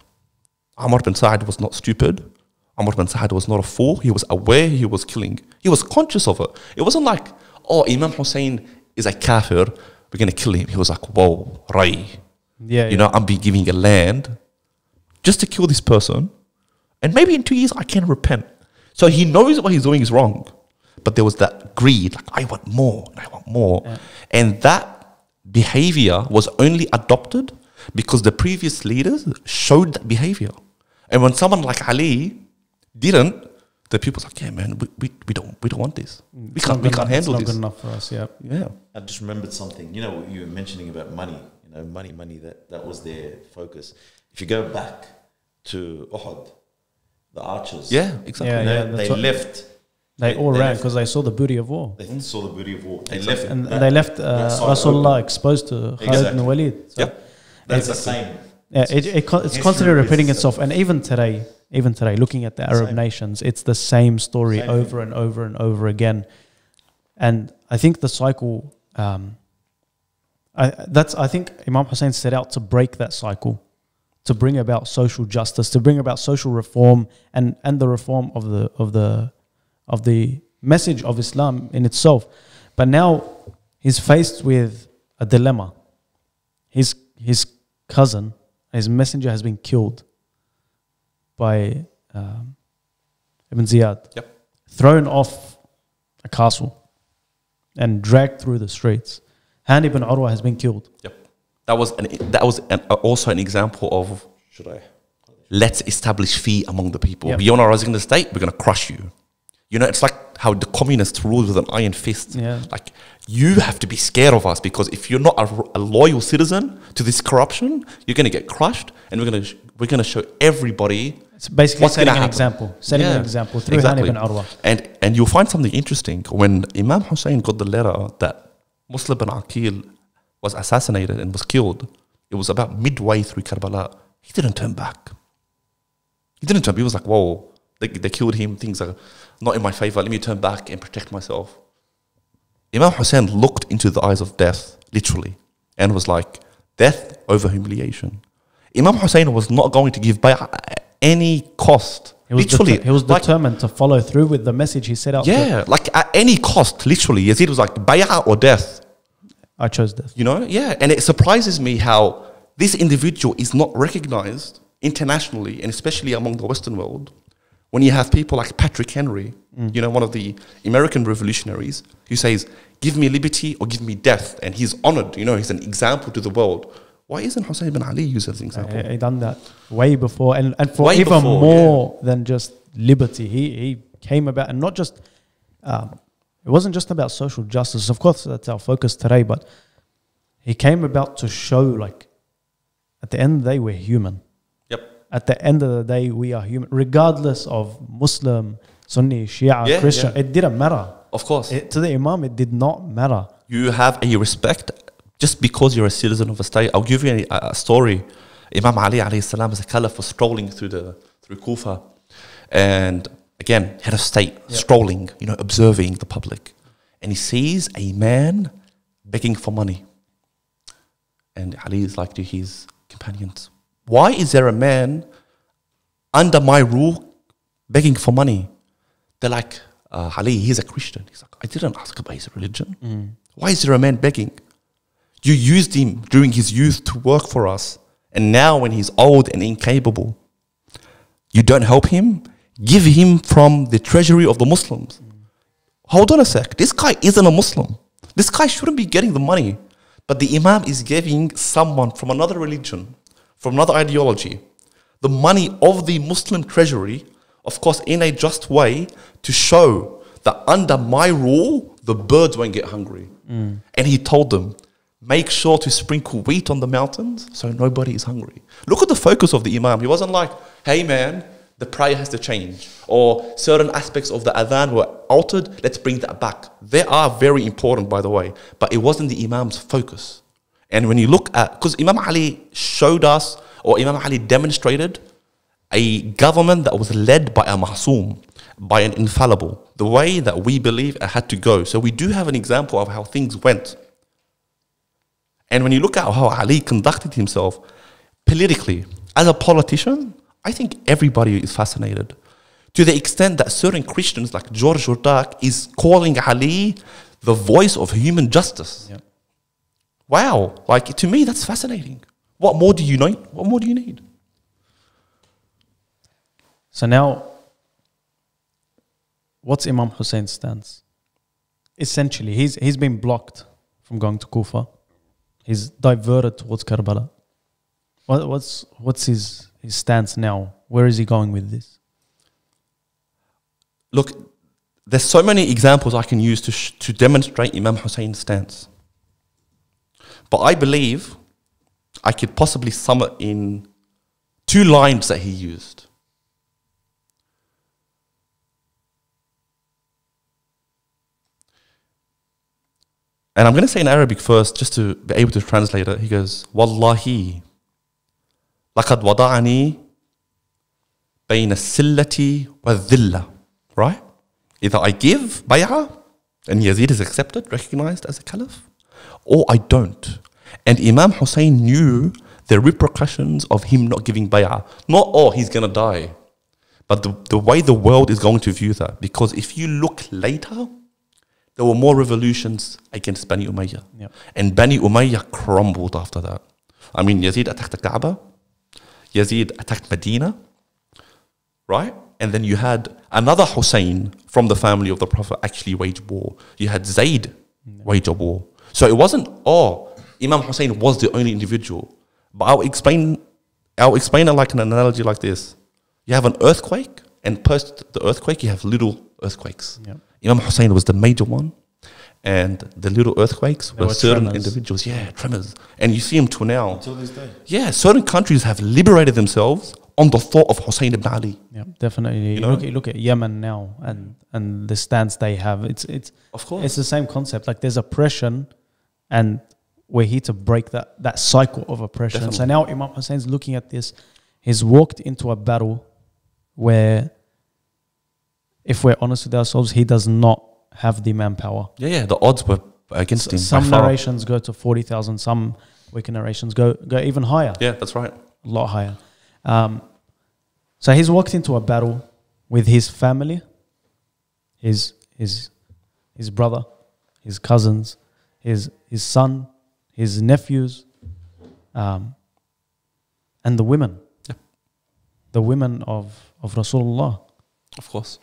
Umar bin Sa'ad was not stupid. Umar bin Sa'ad was not a fool. He was aware he was killing. He was conscious of it. It wasn't like, oh, Imam Hussein is a kafir. We're going to kill him. He was like, whoa, Rai. Yeah, You yeah. know, I'm be giving a land just to kill this person. And maybe in two years I can repent. So he knows what he's doing is wrong. But there was that greed, like, I want more, and I want more. Yeah. And that behavior was only adopted because the previous leaders showed that behavior. And when someone like Ali didn't, the people's like, yeah, man, we, we, we don't we don't want this. We It's can't we can't enough- handle It's not this. good enough for us. Yeah. Yeah. I just remembered something. You know, you were mentioning about money. You know, money, money. That that was their focus. If you go back to Uhud, the archers. Yeah, exactly. Yeah, you yeah, that's they what- left. They all they ran because they saw the booty of war. They saw the booty of war. They Exactly. left. And that- they left uh, Rasulullah open. exposed to Khalid Exactly. bin Walid. So Yep. That's the same. Yeah, it, it, it's constantly repeating itself. itself. And even today, even today, looking at the Arab Same. nations, it's the same story Same over and over and over again. And I think the cycle, um, I, that's, I think Imam Hussein set out to break that cycle, to bring about social justice, to bring about social reform and, and the reform of the, of the, of the message of Islam in itself. But now he's faced with a dilemma. His, his cousin, his messenger has been killed by um, Ibn Ziyad, Yep. thrown off a castle and dragged through the streets. Hani ibn Urwa has been killed. Yep. That was an, that was an, uh, also an example of Should I? let's establish fee among the people. Yep. Beyond our rising the state, we're going to crush you. You know, it's like how the communists rule with an iron fist. Yeah. Like, you have to be scared of us because if you're not a, a loyal citizen to this corruption, you're going to get crushed, and we're going to we're going to show everybody It's basically What's setting an happen? example. Setting Yeah, an example through exactly. Urwa. And and you'll find something interesting when Imam Hussein got the letter that Muslim bin Aqil was assassinated and was killed. It was about midway through Karbala. He didn't turn back. He didn't turn. He was like, "Whoa, they, they killed him. Things are not in my favor. Let me turn back and protect myself." Imam Hussein looked into the eyes of death, literally, and was like, "Death over humiliation." Imam Hussein was not going to give bay'ah any cost. He was, literally, he was like, determined to follow through with the message he set out. to- yeah, like at any cost, literally. Yazid was like, bay'ah or death. I chose death. You know, yeah. And it surprises me how this individual is not recognized internationally and especially among the Western world. When you have people like Patrick Henry, mm. you know, one of the American revolutionaries, who says, Give me liberty or give me death. And he's honored, you know, he's an example to the world. Why isn't Hussein ibn Ali used as an example? He, he done that way before, and, and for Way even before, more than just liberty. He he came about, and not just. Um, it wasn't just about social justice. Of course, that's our focus today, but he came about to show, like, at the end of the day, we're human. Yep. At the end of the day, we are human, regardless of Muslim, Sunni, Shia, Yeah, Christian. yeah. It didn't matter. Of course. It, to the Imam, it did not matter. you have a respect just because you're a citizen of a state. I'll give you a, a story. Imam Ali alayhi salam as a caliph was strolling through the through Kufa, and again head of state strolling, you know, observing the public, and he sees a man begging for money, and Ali is like to his companions, "Why is there a man under my rule begging for money?" They're like, uh, Ali, he's a Christian. He's like, I didn't ask about his religion. Why is there a man begging? You used him during his youth to work for us, and now when he's old and incapable, you don't help him? Give him from the treasury of the Muslims. Hold on a sec. This guy isn't a Muslim. This guy shouldn't be getting the money. But the Imam is giving someone from another religion, from another ideology, the money of the Muslim treasury, of course, in a just way to show that under my rule, the birds won't get hungry. Mm. And he told them, make sure to sprinkle wheat on the mountains so nobody is hungry. Look at the focus of the Imam. He wasn't like, hey man, the prayer has to change, or certain aspects of the adhan were altered, let's bring that back. They are very important, by the way, but it wasn't the Imam's focus. And when you look at, because Imam Ali showed us, or Imam Ali demonstrated a government that was led by a mahsoom, by an infallible, the way that we believe it had to go. So we do have an example of how things went. And when you look at how Ali conducted himself politically, as a politician, I think everybody is fascinated. To the extent that certain Christians like George Jordac is calling Ali the voice of human justice. Yep. Wow. Like to me, that's fascinating. What more do you need? What more do you need? So now, what's Imam Hussein's stance? Essentially, he's he's been blocked from going to Kufa. He's diverted towards Karbala. What, what's what's his his stance now? Where is he going with this? Look, there's so many examples I can use to, sh- to demonstrate Imam Hussein's stance. But I believe I could possibly sum it in two lines that he used. And I'm going to say in Arabic first, just to be able to translate it. He goes, Wallahi, لقد وضعني بين السلة والذلة. Right? Either I give bay'ah and Yazid is accepted, recognized as a caliph, or I don't. And Imam Hussein knew the repercussions of him not giving bay'ah. Not, oh, he's going to die. But the, the way the world is going to view that. Because if you look later, there were more revolutions against Bani Umayyah. Yep. And Bani Umayyah crumbled after that. I mean, Yazid attacked the Kaaba, Yazid attacked Medina, right? And then you had another Hussein from the family of the Prophet actually wage war. You had Zayd wage a war. So it wasn't, oh, Imam Hussein was the only individual. But I'll explain, I'll explain it like an analogy like this. You have an earthquake, and post the earthquake, you have little earthquakes. Yep. Imam Hussein was the major one, and the little earthquakes There were, certain tremors. individuals. Yeah, tremors. And you see them till now. Until this day. Yeah, certain countries have liberated themselves on the thought of Hussein ibn Ali. Yeah, definitely. You know? look, at- look at Yemen now and and the stance they have. It's it's Of course. it's the same concept. Like there's oppression, and we're here to break that that cycle of oppression. So now Imam Hussein's looking at this. He's walked into a battle where, if we're honest with ourselves, he does not have the manpower. yeah, yeah, the odds were against him. by Some narrations go to forty thousand. Some weaker narrations go go even higher. Yeah, that's right. a lot higher. Um, so he's walked into a battle with his family, his his his brother, his cousins, his his son, his nephews, um, and the women, Yeah. the women of of Rasulullah. Of course.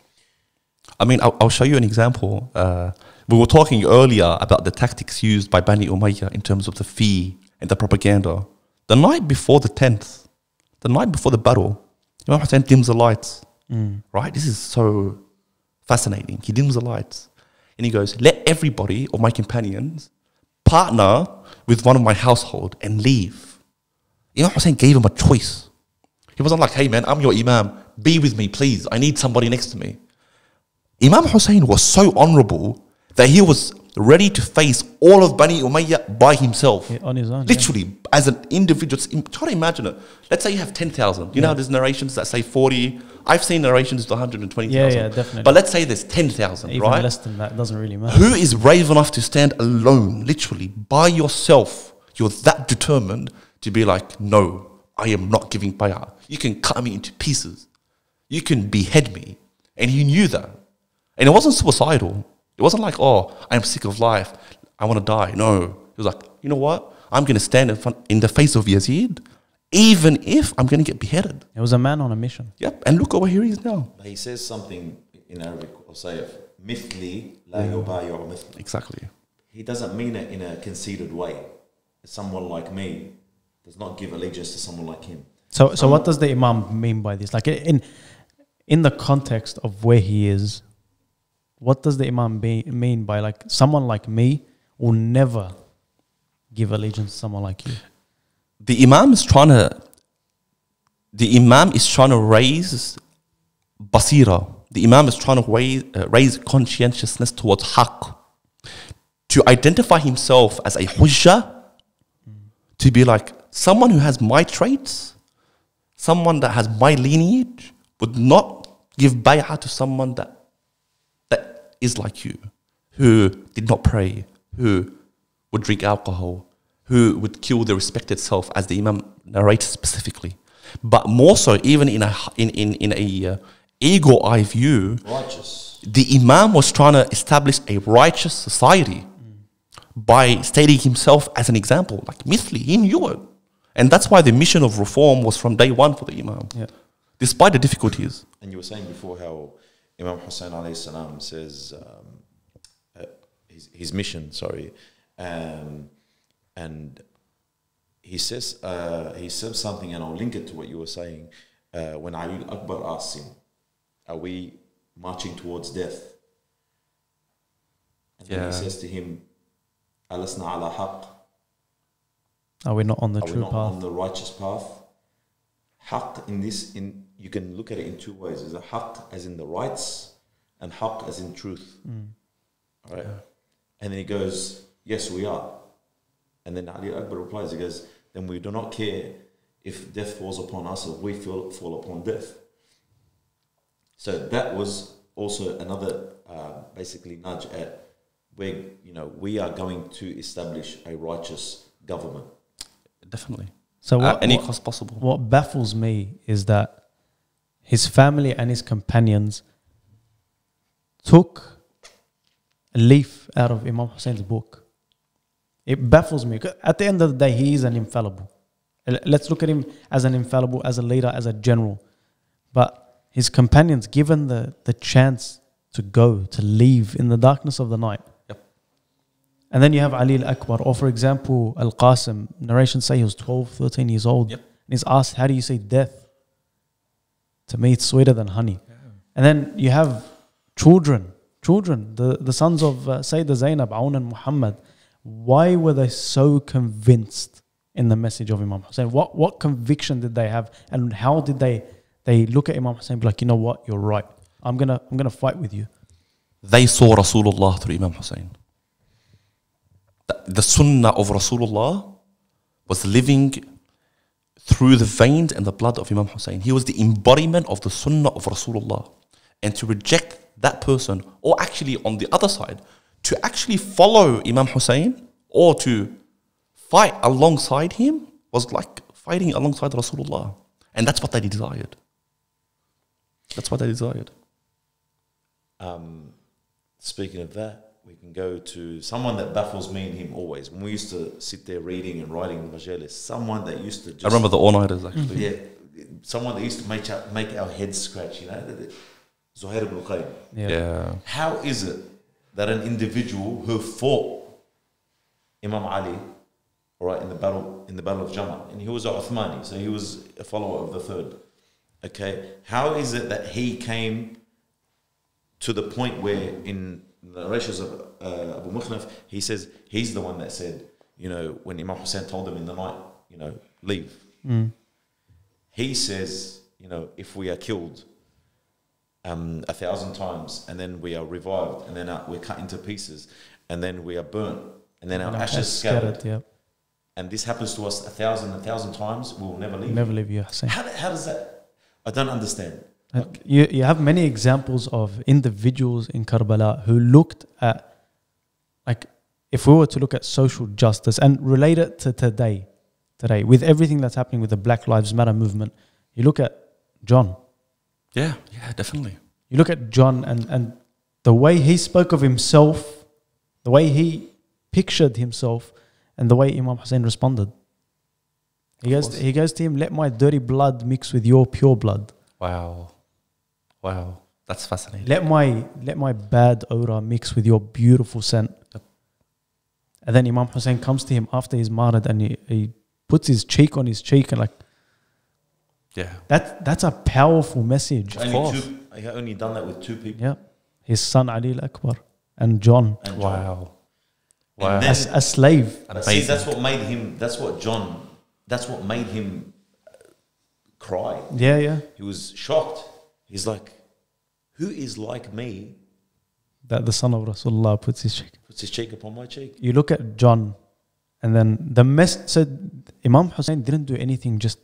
I mean, I'll, I'll show you an example. Uh, we were talking earlier about the tactics used by Bani Umayyah in terms of the fee and the propaganda. The night before the 10th, the night before the battle, Imam Hussein dims the lights. Right? This is so fascinating. He dims the lights. And he goes, Let everybody or my companions partner with one of my household and leave. Imam Hussein gave him a choice. He wasn't like, hey man, I'm your Imam. Be with me, please. I need somebody next to me. Imam Hussein was so honorable that he was ready to face all of Bani Umayyah by himself. Yeah, on his own, yeah. Literally, as an individual. Try to imagine it. Let's say you have 10,000. You know how there's narrations that say 40. I've seen narrations to 120,000. Yeah, yeah, definitely. But let's say there's 10,000, Even right? less than that doesn't really matter. Who is brave enough to stand alone, literally by yourself? You're that determined to be like, no, I am not giving bay'ah. You can cut me into pieces. You can behead me. And he knew that. And it wasn't suicidal. It wasn't like, oh, I'm sick of life. I want to die. No. It was like, you know what? I'm going to stand in, front, in the face of Yazid, even if I'm going to get beheaded. It was a man on a mission. Yep. And look over here he is now. He says something in Arabic, Osayef, mithli la yubayu mithli. Exactly. He doesn't mean it in a conceited way. Someone like me does not give allegiance to someone like him. So, so um, what does the Imam mean by this? Like in in the context of where he is what does the Imam be, mean by like someone like me will never give allegiance to someone like you? The Imam is trying to, the Imam is trying to raise basira. The Imam is trying to raise, uh, raise conscientiousness towards haqq. To identify himself as a hujjah, to be like someone who has my traits, someone that has my lineage, would not give bay'ah to someone that, that is like you, who did not pray, who would drink alcohol, who would kill the respected self, as the Imam narrates specifically. But more so, even in a, in, in, in a uh, ego eye view, Righteous. the Imam was trying to establish a righteous society by stating himself as an example. Like, Mithli, he knew it. And that's why the mission of reform was from day one for the Imam, Yeah. despite the difficulties. And you were saying before how Imam Hussein alayhi salam says um, uh, his, his mission, sorry, um, and he says uh, he says something, and I'll link it to what you were saying. Uh, when Ali Akbar asks him, "Are we marching towards death?" And then he says to him, "Alasna ala haqq." Are we not on the Are we true not on the righteous path? Haqq in this, in you can look at it in two ways. There's a haqq as in the rights, and haqq as in truth. All right, and then he goes, "Yes, we are." And then Ali Akbar replies, he goes, "Then we do not care if death falls upon us or we fall, fall upon death." So that was also another uh, basically nudge at where you know we are going to establish a righteous government. Definitely. So At any what, cost possible. what baffles me is that his family and his companions took a leaf out of Imam Hussein's book. It baffles me. At the end of the day, he is an infallible. Let's look at him as an infallible, as a leader, as a general. But his companions, given the, the chance to go, to leave in the darkness of the night, Yep. and then you have Ali al Akbar, or for example, Al Qasim. Narrations say he was 12, 13 years old. Yep. And he's asked, How do you say death? To me, it's sweeter than honey. And then you have children, children, the, the sons of uh, Sayyidah Zainab, Aun and Muhammad. Why were they so convinced in the message of Imam Hussein? What, what conviction did they have? And how did they, they look at Imam Hussein like, You know what? You're right. I'm going to I'm gonna fight with you. They saw Rasulullah through Imam Hussein. The, the sunnah of Rasulullah was living through the veins and the blood of Imam Hussein. He was the embodiment of the sunnah of Rasulullah. And to reject that person, or actually on the other side, to actually follow Imam Hussein or to fight alongside him was like fighting alongside Rasulullah. And that's what they desired. That's what they desired. Um, speaking of that, we can go to someone that baffles me and him always. When we used to sit there reading and writing in Majalis, someone that used to just I remember the all-nighters actually. yeah, someone that used to make our, make our heads scratch. You know, Zuhair ibn Qayn. Yeah. yeah. How is it that an individual who fought Imam Ali, all right, in the battle in the battle of Jamal, and he was a Uthmani, so he was a follower of the third. Okay, how is it that he came to the point where in the narrations of uh, Abu Mikhnaf, he says he's the one that said, you know, when Imam Hussein told him in the night, you know, leave. He says, you know, if we are killed um, a thousand times and then we are revived and then uh, we're cut into pieces and then we are burnt and then our And ashes scattered, yeah. and this happens to us a thousand, a thousand times, we will never leave. Never leave you, Hussein. How, how does that? I don't understand. You, you have many examples of individuals in Karbala who looked at, like, if we were to look at social justice and relate it to today, today, with everything that's happening with the Black Lives Matter movement, you look at John. Yeah, yeah, definitely. You look at John and, and the way he spoke of himself, the way he pictured himself and the way Imam Hussein responded. He goes, course. he goes to him, let my dirty blood mix with your pure blood. Wow. Wow. That's fascinating. Let my let my bad odor mix with your beautiful scent. And then Imam Hussein comes to him after he's martyred and he, he puts his cheek on his cheek and like Yeah. that that's a powerful message. Of only course. two, I only done that with two people. Yeah. His son Ali al Akbar and John. And John. Wow. And Wow. then- As a slave. But see, that's what made him. That's what John. That's what made him uh, cry. Yeah, yeah. He was shocked. He's like, "Who is like me?" That the son of Rasulullah puts his cheek. Puts his cheek upon my cheek. You look at John and then the mess so Imam Hussein didn't do anything just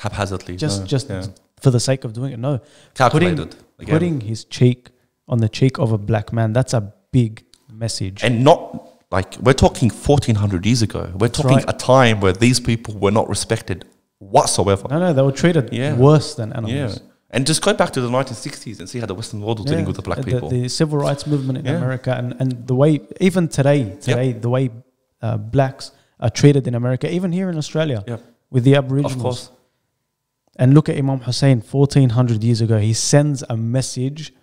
Haphazardly. just no. just Yeah. for the sake of doing it. No. calculated. putting, putting his cheek on the cheek of a black man, that's a big message. and not like we're talking 1400 years ago. We're talking right. a time where these people were not respected whatsoever. no, no, they were treated Yeah. worse than Yeah. And just go back to the 1960s and see how the Western world was dealing with the black the, people. The civil rights movement in Yeah. America and, and the way, even today, today, the way uh, blacks are treated in America, even here in Australia Yep. with the Aboriginals. of course. And look at Imam Hussein 1400 years ago. He sends a message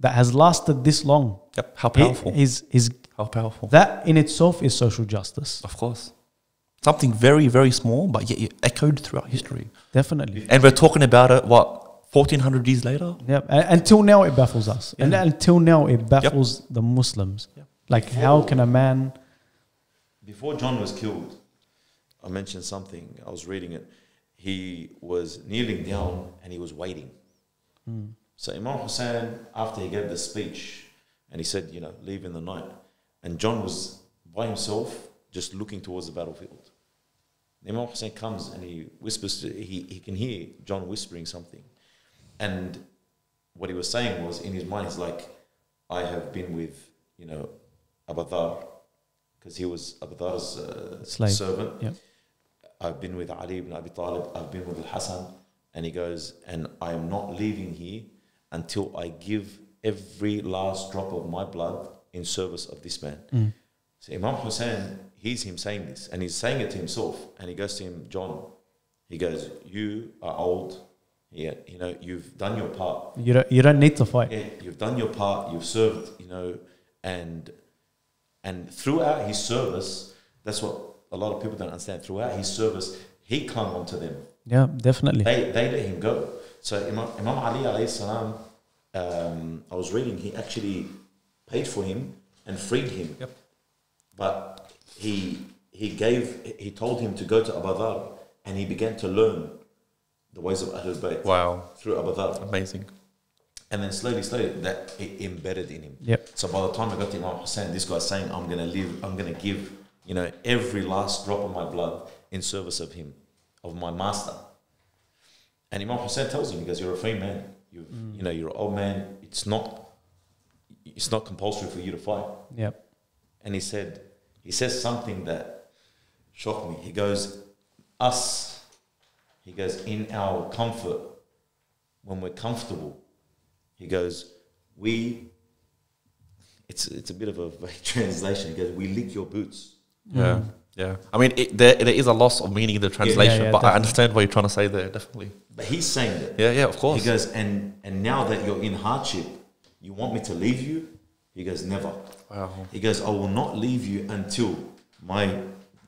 that has lasted this long. Yep. How powerful. he's, he's, how powerful. that in itself is social justice. of course. Something very, very small, but yet echoed throughout history. Definitely. And we're talking about it, what, 1400 years later? Yep. A- Until now, it baffles us. And until now, it baffles the Muslims. Yep. Like, how can a man. Before John was killed, I mentioned something. I was reading it. He was kneeling down and he was waiting. Hmm. So Imam Hussein, after he gave the speech, and he said, you know, leave in the night, and John was by himself, just looking towards the battlefield. Imam Hussein comes and he whispers. To, he he can hear John whispering something, and what he was saying was in his mind, he's like, I have been with you know Abu Dhar, because he was Abu Dhar's uh, Slave. servant. Yep. I've been with Ali ibn Abi Talib, I've been with Al Hassan, and he goes, and I am not leaving here until I give every last drop of my blood in service of this man. Mm. So Imam Hussein, he's him saying this, and he's saying it to himself, and he goes to him, John, he goes, You are old, yeah, you know, you've done your part. You don't, you don't need to fight. Yeah, you've done your part, you've served, you know, and and throughout his service, that's what a lot of people don't understand. Throughout his service, he clung on to them. Yeah, definitely. They they let him go. So Imam, Imam Ali alayhi salam, um, I was reading, he actually paid for him and freed him. Yep. But he he gave he told him to go to Abu Dhar and he began to learn the ways of Ahlul Bayt Wow. through Abu Dhar. Amazing. And then slowly, slowly, that it embedded in him. Yep. So by the time I got to Imam Hussein, this guy's saying, I'm going to live, I'm going to give, you know, every last drop of my blood in service of him, of my master. And Imam Hussein tells him, he goes, you're a free man. You, mm. you know, you're an old man. It's not, it's not compulsory for you to fight. Yep. And he said, he says something that shocked me. He goes, us, he goes, in our comfort, when we're comfortable, he goes, we, it's, it's a bit of a vague translation. He goes, we lick your boots. Yeah. Hmm. Yeah. I mean, it, there, there is a loss of meaning in the translation, yeah, but I understand what you're trying to say there, definitely. But he's saying that. Yeah, yeah, of course. He goes, and, and now that you're in hardship, you want me to leave you? He goes, never. Wow. He goes, I will not leave you until my,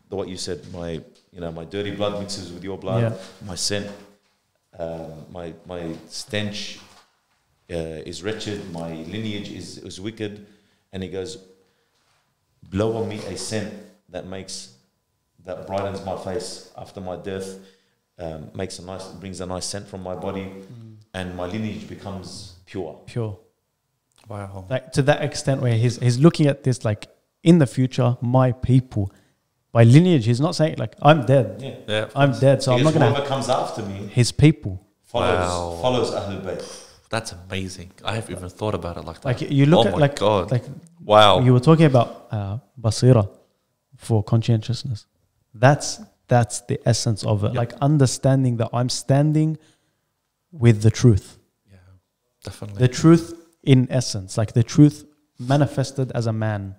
what you said, my, you know, my dirty blood mixes with your blood, Yeah. my scent, um, my, my stench uh, is wretched, my lineage is, is wicked. And he goes, blow on me a scent that makes, that brightens my face after my death, um, makes a nice, brings a nice scent from my body, and my lineage becomes pure. Pure. Wow. Like to that extent where he's he's looking at this like in the future, my people. By lineage, he's not saying like I'm dead. Yeah. Yeah. I'm dead, so I'm not gonna whoever comes after me his people. follows Wow. follows Ahlul Bayt. That's amazing. I haven't even thought about it like that. Like you look oh at my like God. like wow. you were talking about uh, basira for conscientiousness. That's that's the essence of it. Like understanding that I'm standing with the truth. yeah. Definitely. The truth in essence, like the truth manifested as a man.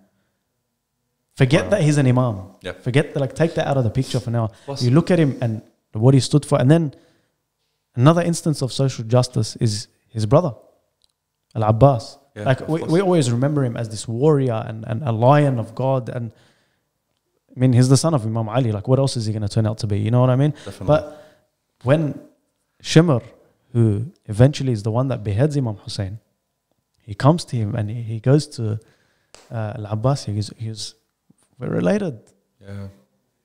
Forget that he's an imam. Yeah. Forget that, like, take that out of the picture for now. Plus- You look at him and what he stood for. And then another instance of social justice is his brother, Al Abbas. Yeah, like, we, we always remember him as this warrior and, and a lion of God. And I mean, he's the son of Imam Ali. Like, what else is he going to turn out to be? You know what I mean? Definitely. But when Shimr, who eventually is the one that beheads Imam Hussein, he comes to him and he, he goes to uh, Al Abbas. He goes, he goes, We're related. yeah.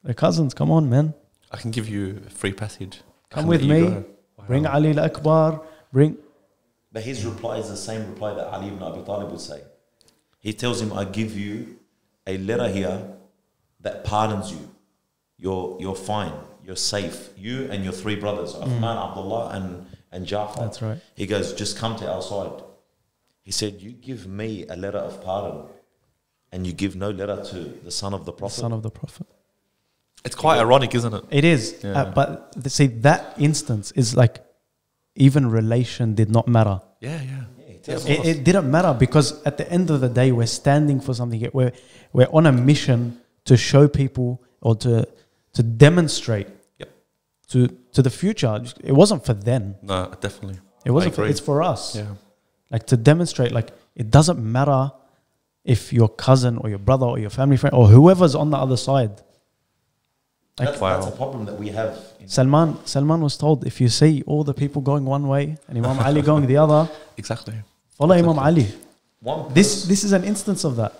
We're cousins. Come on, man. I can give you a free passage. I Come with me. Wow. Bring Ali al Akbar. Bring. But his reply is the same reply that Ali ibn Abi Talib would say. He tells him, I give you a letter here that pardons you. You're, you're fine. You're safe. You and your three brothers, mm. Uthman, Abdullah, and, and Jafar. That's right. He goes, just come to our side. He said, You give me a letter of pardon, and you give no letter to the son of the prophet. The Prophet. son of the Prophet. It's quite ironic, isn't it? It is. Yeah. Uh, but th- see, that instance is like even relation did not matter. Yeah, yeah. Yeah, he It, it didn't matter because at the end of the day, we're standing for something. We're, we're on a mission to show people or to, to demonstrate Yep. to, to the future. It wasn't for them. No, definitely. It wasn't for, agree. it's for us. Yeah. Like to demonstrate, like it doesn't matter if your cousin or your brother or your family friend or whoever's on the other side. Like That's, Wow. that's a problem that we have. Salman, Salman was told if you see all the people going one way and Imam Ali going the other, Exactly. follow Imam Ali. one This this is an instance of that.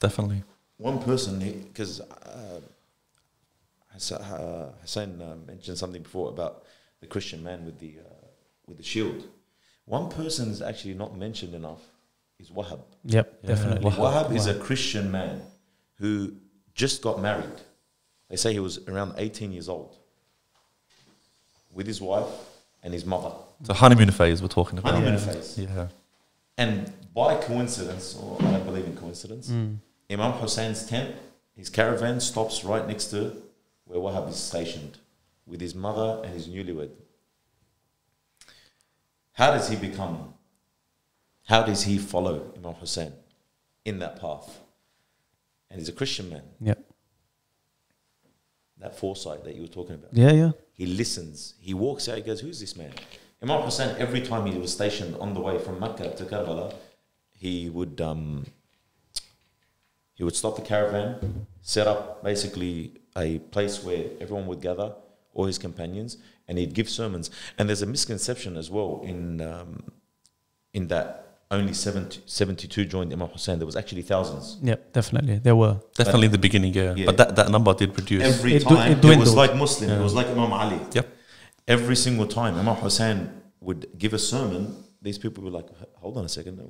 Definitely. one person because uh, Hass- uh, Hussein uh, mentioned something before about the Christian man with the uh, with the shield. One person is actually not mentioned enough is Wahab. Yep, definitely. Wahab. Wahab is a Christian man who just got married. They say he was around 18 years old with his wife and his mother. The honeymoon phase we're talking about. Honeymoon Yeah. phase. Yeah. And by coincidence, or I don't believe in coincidence, Mm. Imam Hussein's tent, his caravan stops right next to where Wahab is stationed with his mother and his newlywed. How does he become, how does he follow Imam Hussein in that path? And he's a Christian man, Yeah. that foresight that you were talking about. Yeah, yeah. He listens. He walks out. He goes, "Who's this man?" Imam Hussein. Every time he was stationed on the way from Mecca to Karbala, he would um, he would stop the caravan, set up basically a place where everyone would gather, all his companions, and he'd give sermons. And there's a misconception as well in um, in that only 70, 72 joined Imam Hussein. There was actually thousands. Yep, definitely. There were. Definitely in the beginning, yeah. Yeah. But that, that number did reduce. Every It du- time it it, was like Muslim. It was like Imam Ali. Yep. every single time Imam Hussein would give a sermon, these people were like, "Hold on a second,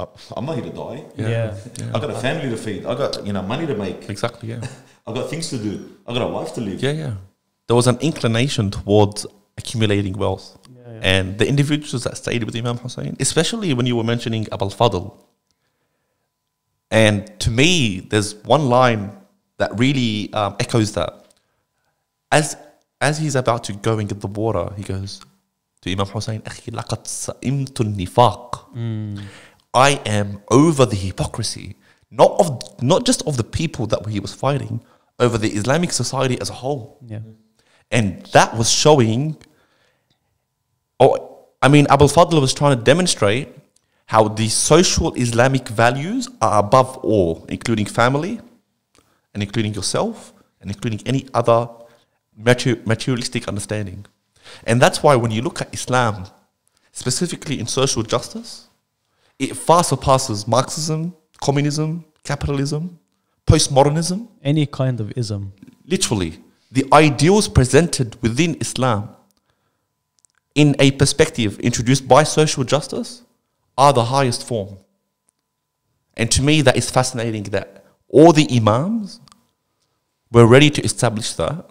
I- I'm not here to die. Yeah. I got a family to feed. I got you know money to make. Exactly, yeah. I got things to do. I got a wife to live. Yeah, yeah. There was an inclination towards accumulating wealth. Yeah, yeah. And the individuals that stayed with Imam Hussein, especially when you were mentioning Abul Fadl. And to me, there's one line that really um, echoes that. As, as he's about to go and get the water, he goes to Imam Hussein, أخي لقد صئمت النفاق. I am over the hypocrisy, not of not just of the people that he was fighting, over the Islamic society as a whole. Yeah. And that was showing, oh, I mean, Abul Fadl was trying to demonstrate how the social Islamic values are above all, including family, and including yourself, and including any other materialistic understanding. And that's why when you look at Islam, specifically in social justice, it far surpasses Marxism, communism, capitalism, postmodernism, Any kind of ism. literally the ideals presented within Islam in a perspective introduced by social justice are the highest form. And to me, that is fascinating that all the Imams were ready to establish that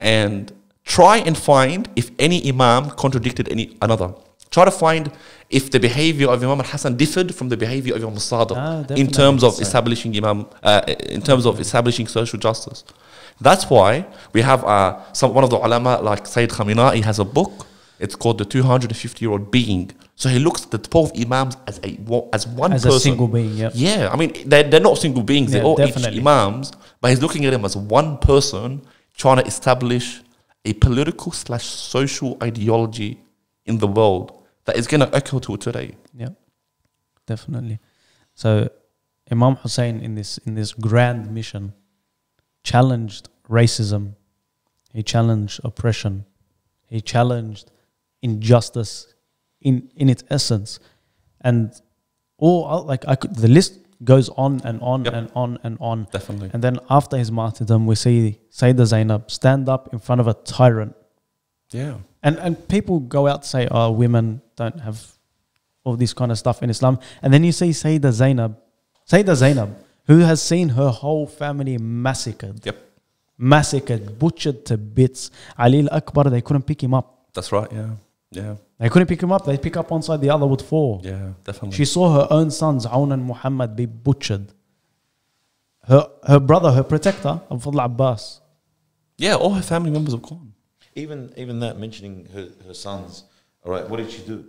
and try and find if any Imam contradicted any another. Try to find if the behavior of Imam al-Hassan differed from the behavior of Imam al-Sadiq Ah, in terms of So- establishing Imam, uh, in terms of establishing social justice. That's why we have uh, some, one of the ulama like Sayyid Khamenei has a book It's called the 250 year old being. So he looks at the 12 Imams as a as one As person. a single being, yeah. Yeah, I mean, they're, they're not single beings, they're Yeah, all each definitely. Imams, but he's looking at them as one person trying to establish a political slash social ideology in the world that is going to echo to today. Yeah, definitely. So Imam Hussein in this in this grand mission challenged racism. He challenged oppression. He challenged injustice in in its essence, and all uh, like I could the list goes on and on Yep. and on and on. Definitely. And then after his martyrdom, we see Sayyidah Zainab stand up in front of a tyrant Yeah. and and people go out to say, oh, women don't have all this kind of stuff in Islam. And then you see Sayyidah Zainab, Sayyidah Zainab, who has seen her whole family massacred, Yep. massacred, butchered to bits. Ali al Akbar, they couldn't pick him up. That's right. Yeah. Yeah. They couldn't pick him up. They pick up one side, the other would fall. Yeah. Definitely. She saw her own sons, Aun and Muhammad, be butchered. Her, her brother, her protector, Abu Fadl Abbas. yeah. All her family members have gone. Even even that mentioning her, her sons. All right, what did she do?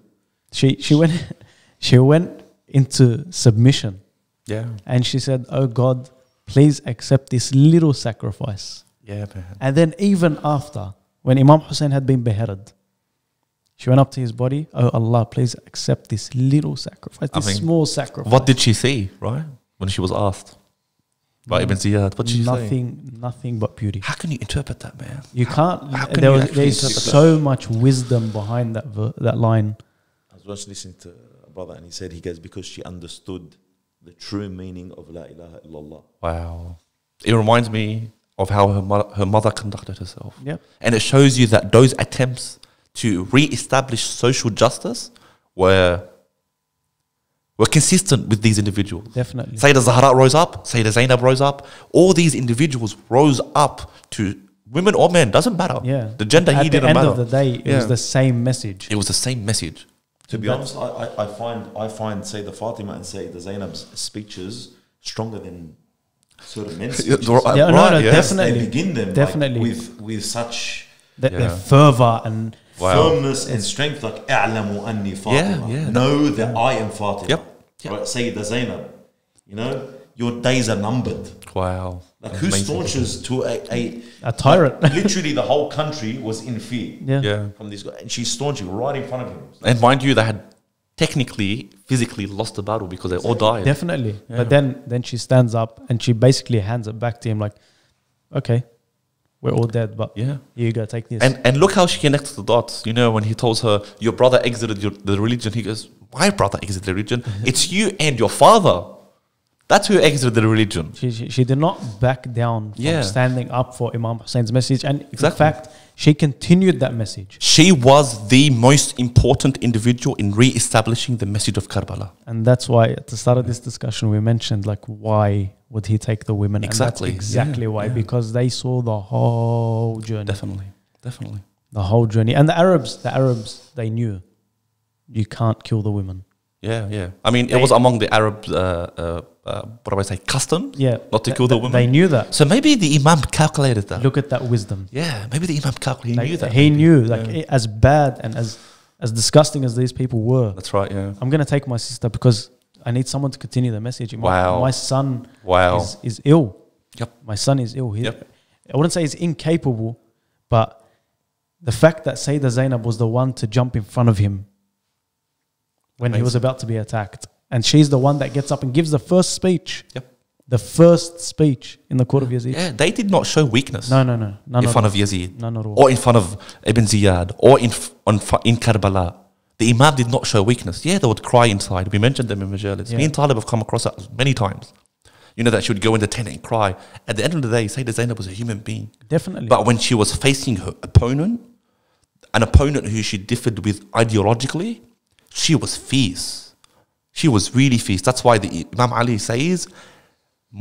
She, she, went, she went into submission. Yeah. And she said, Oh God, please accept this little sacrifice. Yeah, man. And then, even after, when Imam Hussein had been beheaded, she went up to his body, Oh Allah, please accept this little sacrifice, I this mean, small sacrifice. What did she see, right? When she was asked by Ibn Ziyad, what did she say? nothing, nothing but beauty. How can you interpret that, man? You can't. how can there you was, there's that? so much wisdom behind that that line. I was once listening to a brother and he said he goes because she understood the true meaning of La ilaha illallah. Wow. It reminds me of how her, mo- her mother conducted herself. Yep. And it shows you that those attempts to re-establish social justice were were consistent with these individuals. Definitely. Sayyidah Zahra rose up, Sayyidah Zainab rose up. All these individuals rose up to women or men, doesn't matter. Yeah. The gender At he the didn't end matter. of the day, it Yeah. was the same message. it was the same message. To be That- honest, I, I, I find I find Sayyidah Fatima and Sayyidah Zainab's speeches stronger than certain men's speeches. Yeah, no, right, no, yeah. definitely. They begin them like, Definitely. with with such That Yeah. Their fervor and Wow. firmness and strength, like "A'lamu anni Fatima." yeah. Know that I am Fatima. Yep, yep. Right, Sayyida Zainab. You know, your days are numbered. Wow. Like who Amazing. staunches to a, a a tyrant. like, literally, the whole country was in fear yeah. Yeah. from this guy, and she's staunching right in front of him. And mind you, they had technically, physically lost the battle because they all died. Definitely. Yeah. But then then she stands up and she basically hands it back to him like, okay, we're all dead, but Yeah. you go, take this. And and look how she connects the dots. You know, when he tells her, Your brother exited your, the religion, he goes, My brother exited the religion. it's you and your father. That's who exited the religion. she, she, she did not back down from Yeah. standing up for Imam Hussein's message. And in fact, she continued that message. She was the most important individual in re establishing the message of Karbala. And that's why at the start of this discussion, we mentioned like, why would he take the women? Exactly. Exactly Yeah, why, yeah. because they saw the whole journey. Definitely. Definitely. The whole journey. And the Arabs, the Arabs, they knew you can't kill the women. Yeah, yeah. I mean, it was among the Arab, uh, uh, uh, what do I say, customs? Yeah. Not to kill the th- women. They knew that. So maybe the Imam calculated that. Look at that wisdom. yeah, maybe the Imam calculated. He Like, knew that. He maybe. knew, like, Yeah. as bad and as as disgusting as these people were. That's right, yeah. I'm gonna take my sister because I need someone to continue the message. My, Wow. my son Wow. is, is ill. Yep. My son is ill. He, Yep. I wouldn't say he's incapable, but the fact that Sayyidah Zainab was the one to jump in front of him when he was about to be attacked, and she's the one that gets up and gives the first speech. Yep. The first speech in the court of Yazid. Yeah, they did not show weakness No, no, no, none in front all. of Yazid. None at all. or in front of Ibn Ziyad or in on in Karbala. The Imam did not show weakness. Yeah, they would cry inside. We mentioned them in Majalis. Yeah. Me and Taleb have come across that many times. You know that she would go in the tent and cry. At the end of the day, Sayyidah Zainab was a human being. Definitely. But when she was facing her opponent, an opponent who she differed with ideologically, she was fierce. She was really fierce. That's why the Imam Ali says,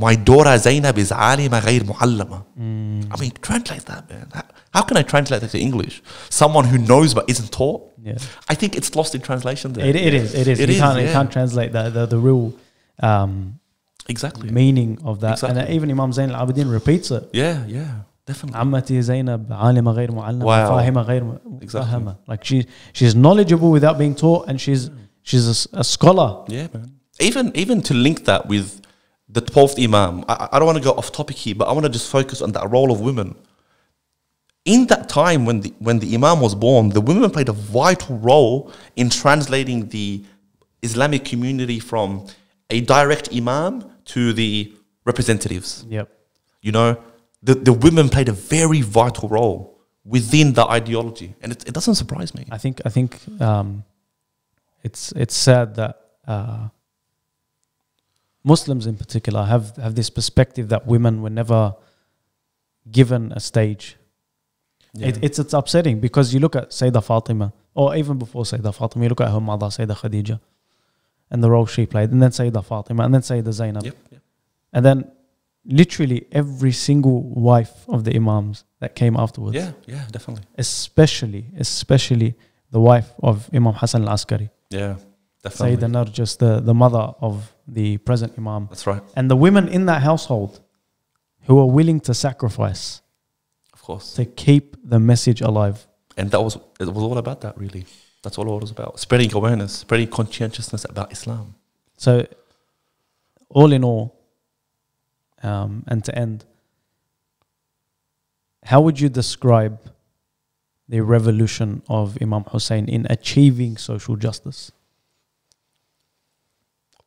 "My daughter Zainab is alima ghayr muallama." Mm. I mean, translate that, man. How, can I translate that to English? Someone who knows but isn't taught. yeah. I think it's lost in translation. There. It, it is. It is. It you is, can't. You can't translate the the, the real um, exactly. meaning of that. And Exactly. uh, even Imam Zain al Abidin repeats it. Yeah, yeah. Definitely. عمتي زينب عالمة غير معلمة Wow. فاهمة غير Exactly. مفهمة like she she's knowledgeable without being taught and she's she's a s- a, scholar Yeah, man. Even even to link that with the twelfth Imam, I, I don't want to go off topic here, but I want to just focus on that role of women. In that time when the when the Imam was born, the women played a vital role in translating the Islamic community from a direct Imam to the representatives. yep You know, the, the women played a very vital role within the ideology, and it, it doesn't surprise me. I think I think um, it's it's sad that uh, Muslims in particular have have this perspective that women were never given a stage. It, it's it's upsetting because you look at Sayyidah Fatima, or even before Sayyidah Fatima, you look at her mother Sayyidah Khadija, and the role she played, and then Sayyidah Fatima, and then Sayyidah Zainab, Yep, yep. and then literally every single wife of the Imams that came afterwards Yeah, yeah, definitely. especially especially the wife of Imam Hassan al-Askari, Yeah, definitely. Sayyidah Narjis, the, the mother of the present Imam, That's right. and the women in that household who are willing to sacrifice Of course. to keep the message alive. And that was it was all about that really. That's all it was about. Spreading awareness, spreading conscientiousness about Islam. So, all in all, um, and to end, how would you describe the revolution of Imam Hussein in achieving social justice?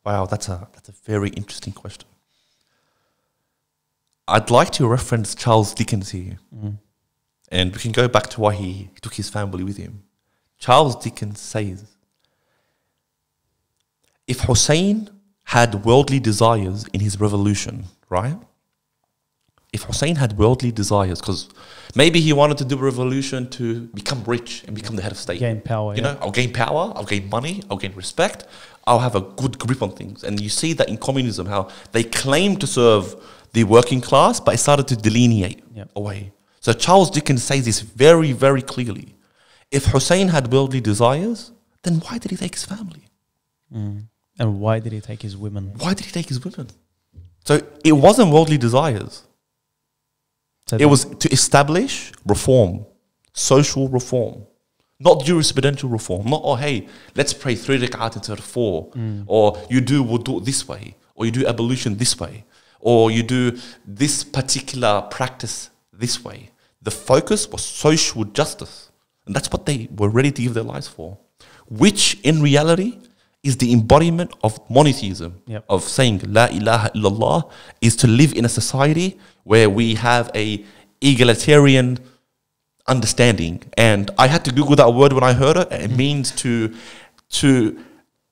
Wow, that's a that's a very interesting question. I'd like to reference Charles Dickens here. Mm. And we can go back to why he took his family with him. Charles Dickens says if Hussein had worldly desires in his revolution, right? If Hussein had worldly desires, because maybe he wanted to do a revolution to become rich and become the head of state. Gain power. You yeah. know, I'll gain power, I'll gain money, I'll gain respect, I'll have a good grip on things. And you see that in communism, how they claim to serve the working class, but it started to delineate Yep. away. So Charles Dickens says this very, very clearly. If Hussein had worldly desires, then why did he take his family? Mm. And why did he take his women? Why did he take his women? So it wasn't worldly desires. So It was to establish reform, social reform, not jurisprudential reform. Not, oh, hey, let's pray three rak'at instead of four. Mm. Or you do wudu this way. Or you do ablution this way. Or you do this particular practice this way. The focus was social justice. And that's what they were ready to give their lives for. Which in reality is the embodiment of monotheism, Yep. of saying La ilaha illallah is to live in a society where we have a egalitarian understanding. And I had to Google that word when I heard it. It means to to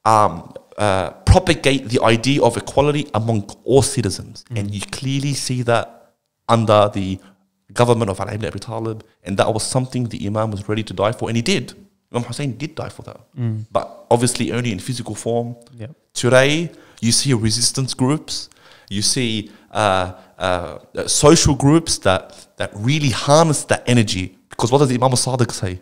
um, uh, propagate the idea of equality among all citizens. And you clearly see that under the government of Ali ibn Abi Talib. And that was something the Imam was ready to die for. And he did. Imam Hussein did die for that. But obviously only in physical form. Yep. Today, you see resistance groups, you see uh, uh, uh, social groups that, that really harness that energy. Because what does Imam al-Sadiq say?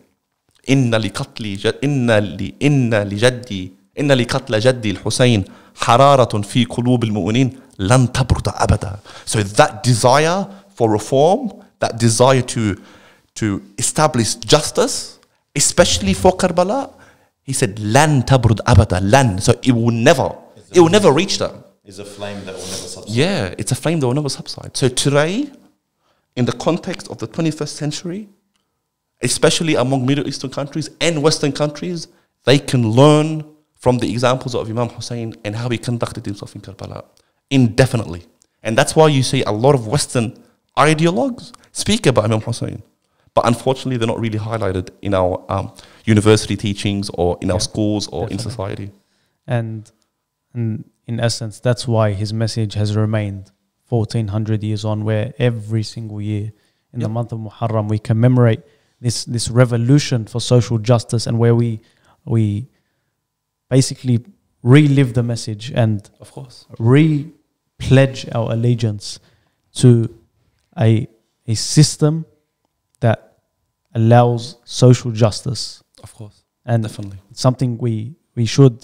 إن لقتل ج- إن ل إن لجدي إن لقتل جدي الحسين حرارة في قلوب المؤمنين لن تبرد أبدا. So that desire for reform, that desire to to establish justice, especially for Karbala, he said, Lan tabrud abada, lan. So it will never, it will never reach them. It's a flame that will never subside. Yeah, it's a flame that will never subside. So today, in the context of the 21st century, especially among Middle Eastern countries and Western countries, they can learn from the examples of Imam Hussein and how he conducted himself in Karbala indefinitely. And that's why you see a lot of Western ideologues speak about Imam Hussein. But unfortunately, they're not really highlighted in our um, university teachings or in our schools or in society. and and in essence that's why his message has remained 1400 years on where every single year in the month of Muharram we commemorate this this revolution for social justice and where we we basically relive the message and Of course. re pledge our allegiance to a a system that allows social justice Of course. and Definitely. something we we should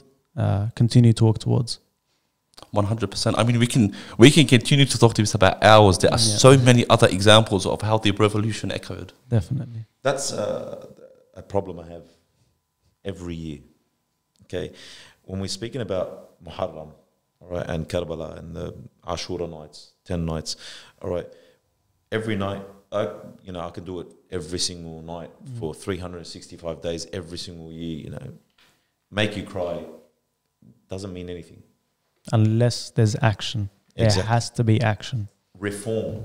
uh, continue to work towards. One hundred percent. I mean, we can we can continue to talk to this about hours. There are Yeah. so many other examples of how the revolution echoed. Definitely. That's uh, a problem I have every year. Okay, when we're speaking about Muharram, all right, and Karbala and the Ashura nights, ten nights, all right. Every night, I you know I can do it every single night for 365 days, every single year. You know, make you cry doesn't mean anything. Unless there's action, there has to be action. Reform,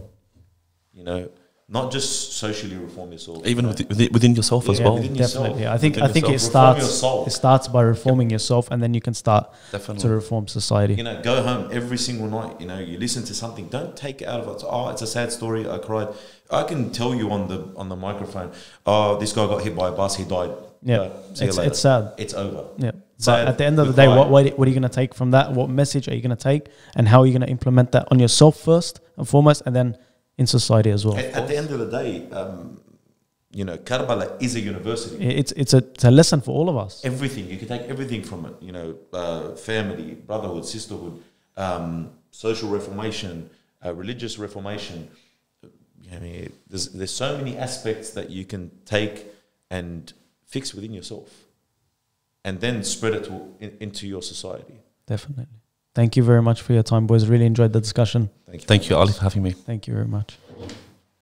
you know, not just socially reform yourself, Even you know. within, within- within yourself as well. within yourself, Definitely. I think within I think it yourself. Reform your starts it starts by reforming yourself, and then you can start to reform society. You know, go home every single night. You know, you listen to something. Don't take it out of it. Oh, it's a sad story. I cried. I can tell you on the on the microphone. Oh, this guy got hit by a bus. He died. Yeah, Uh, it's it's sad. It's over. Yeah. But Sad, at the end of the day, what, what what are you going to take from that? What message are you going to take, and how are you going to implement that on yourself first and foremost, and then in society as well? At, at the end of the day, um, you know, Karbala is a university. It's it's a, it's a lesson for all of us. everything you can take everything from it. You know, uh, family, brotherhood, sisterhood, um, social reformation, uh, religious reformation. I mean, there's there's so many aspects that you can take and fix within yourself, and then spread it to, in, into your society. Definitely. Thank you very much for your time, boys. Really enjoyed the discussion. Thank you. Thank you, Ali, for having me. Thank you very much.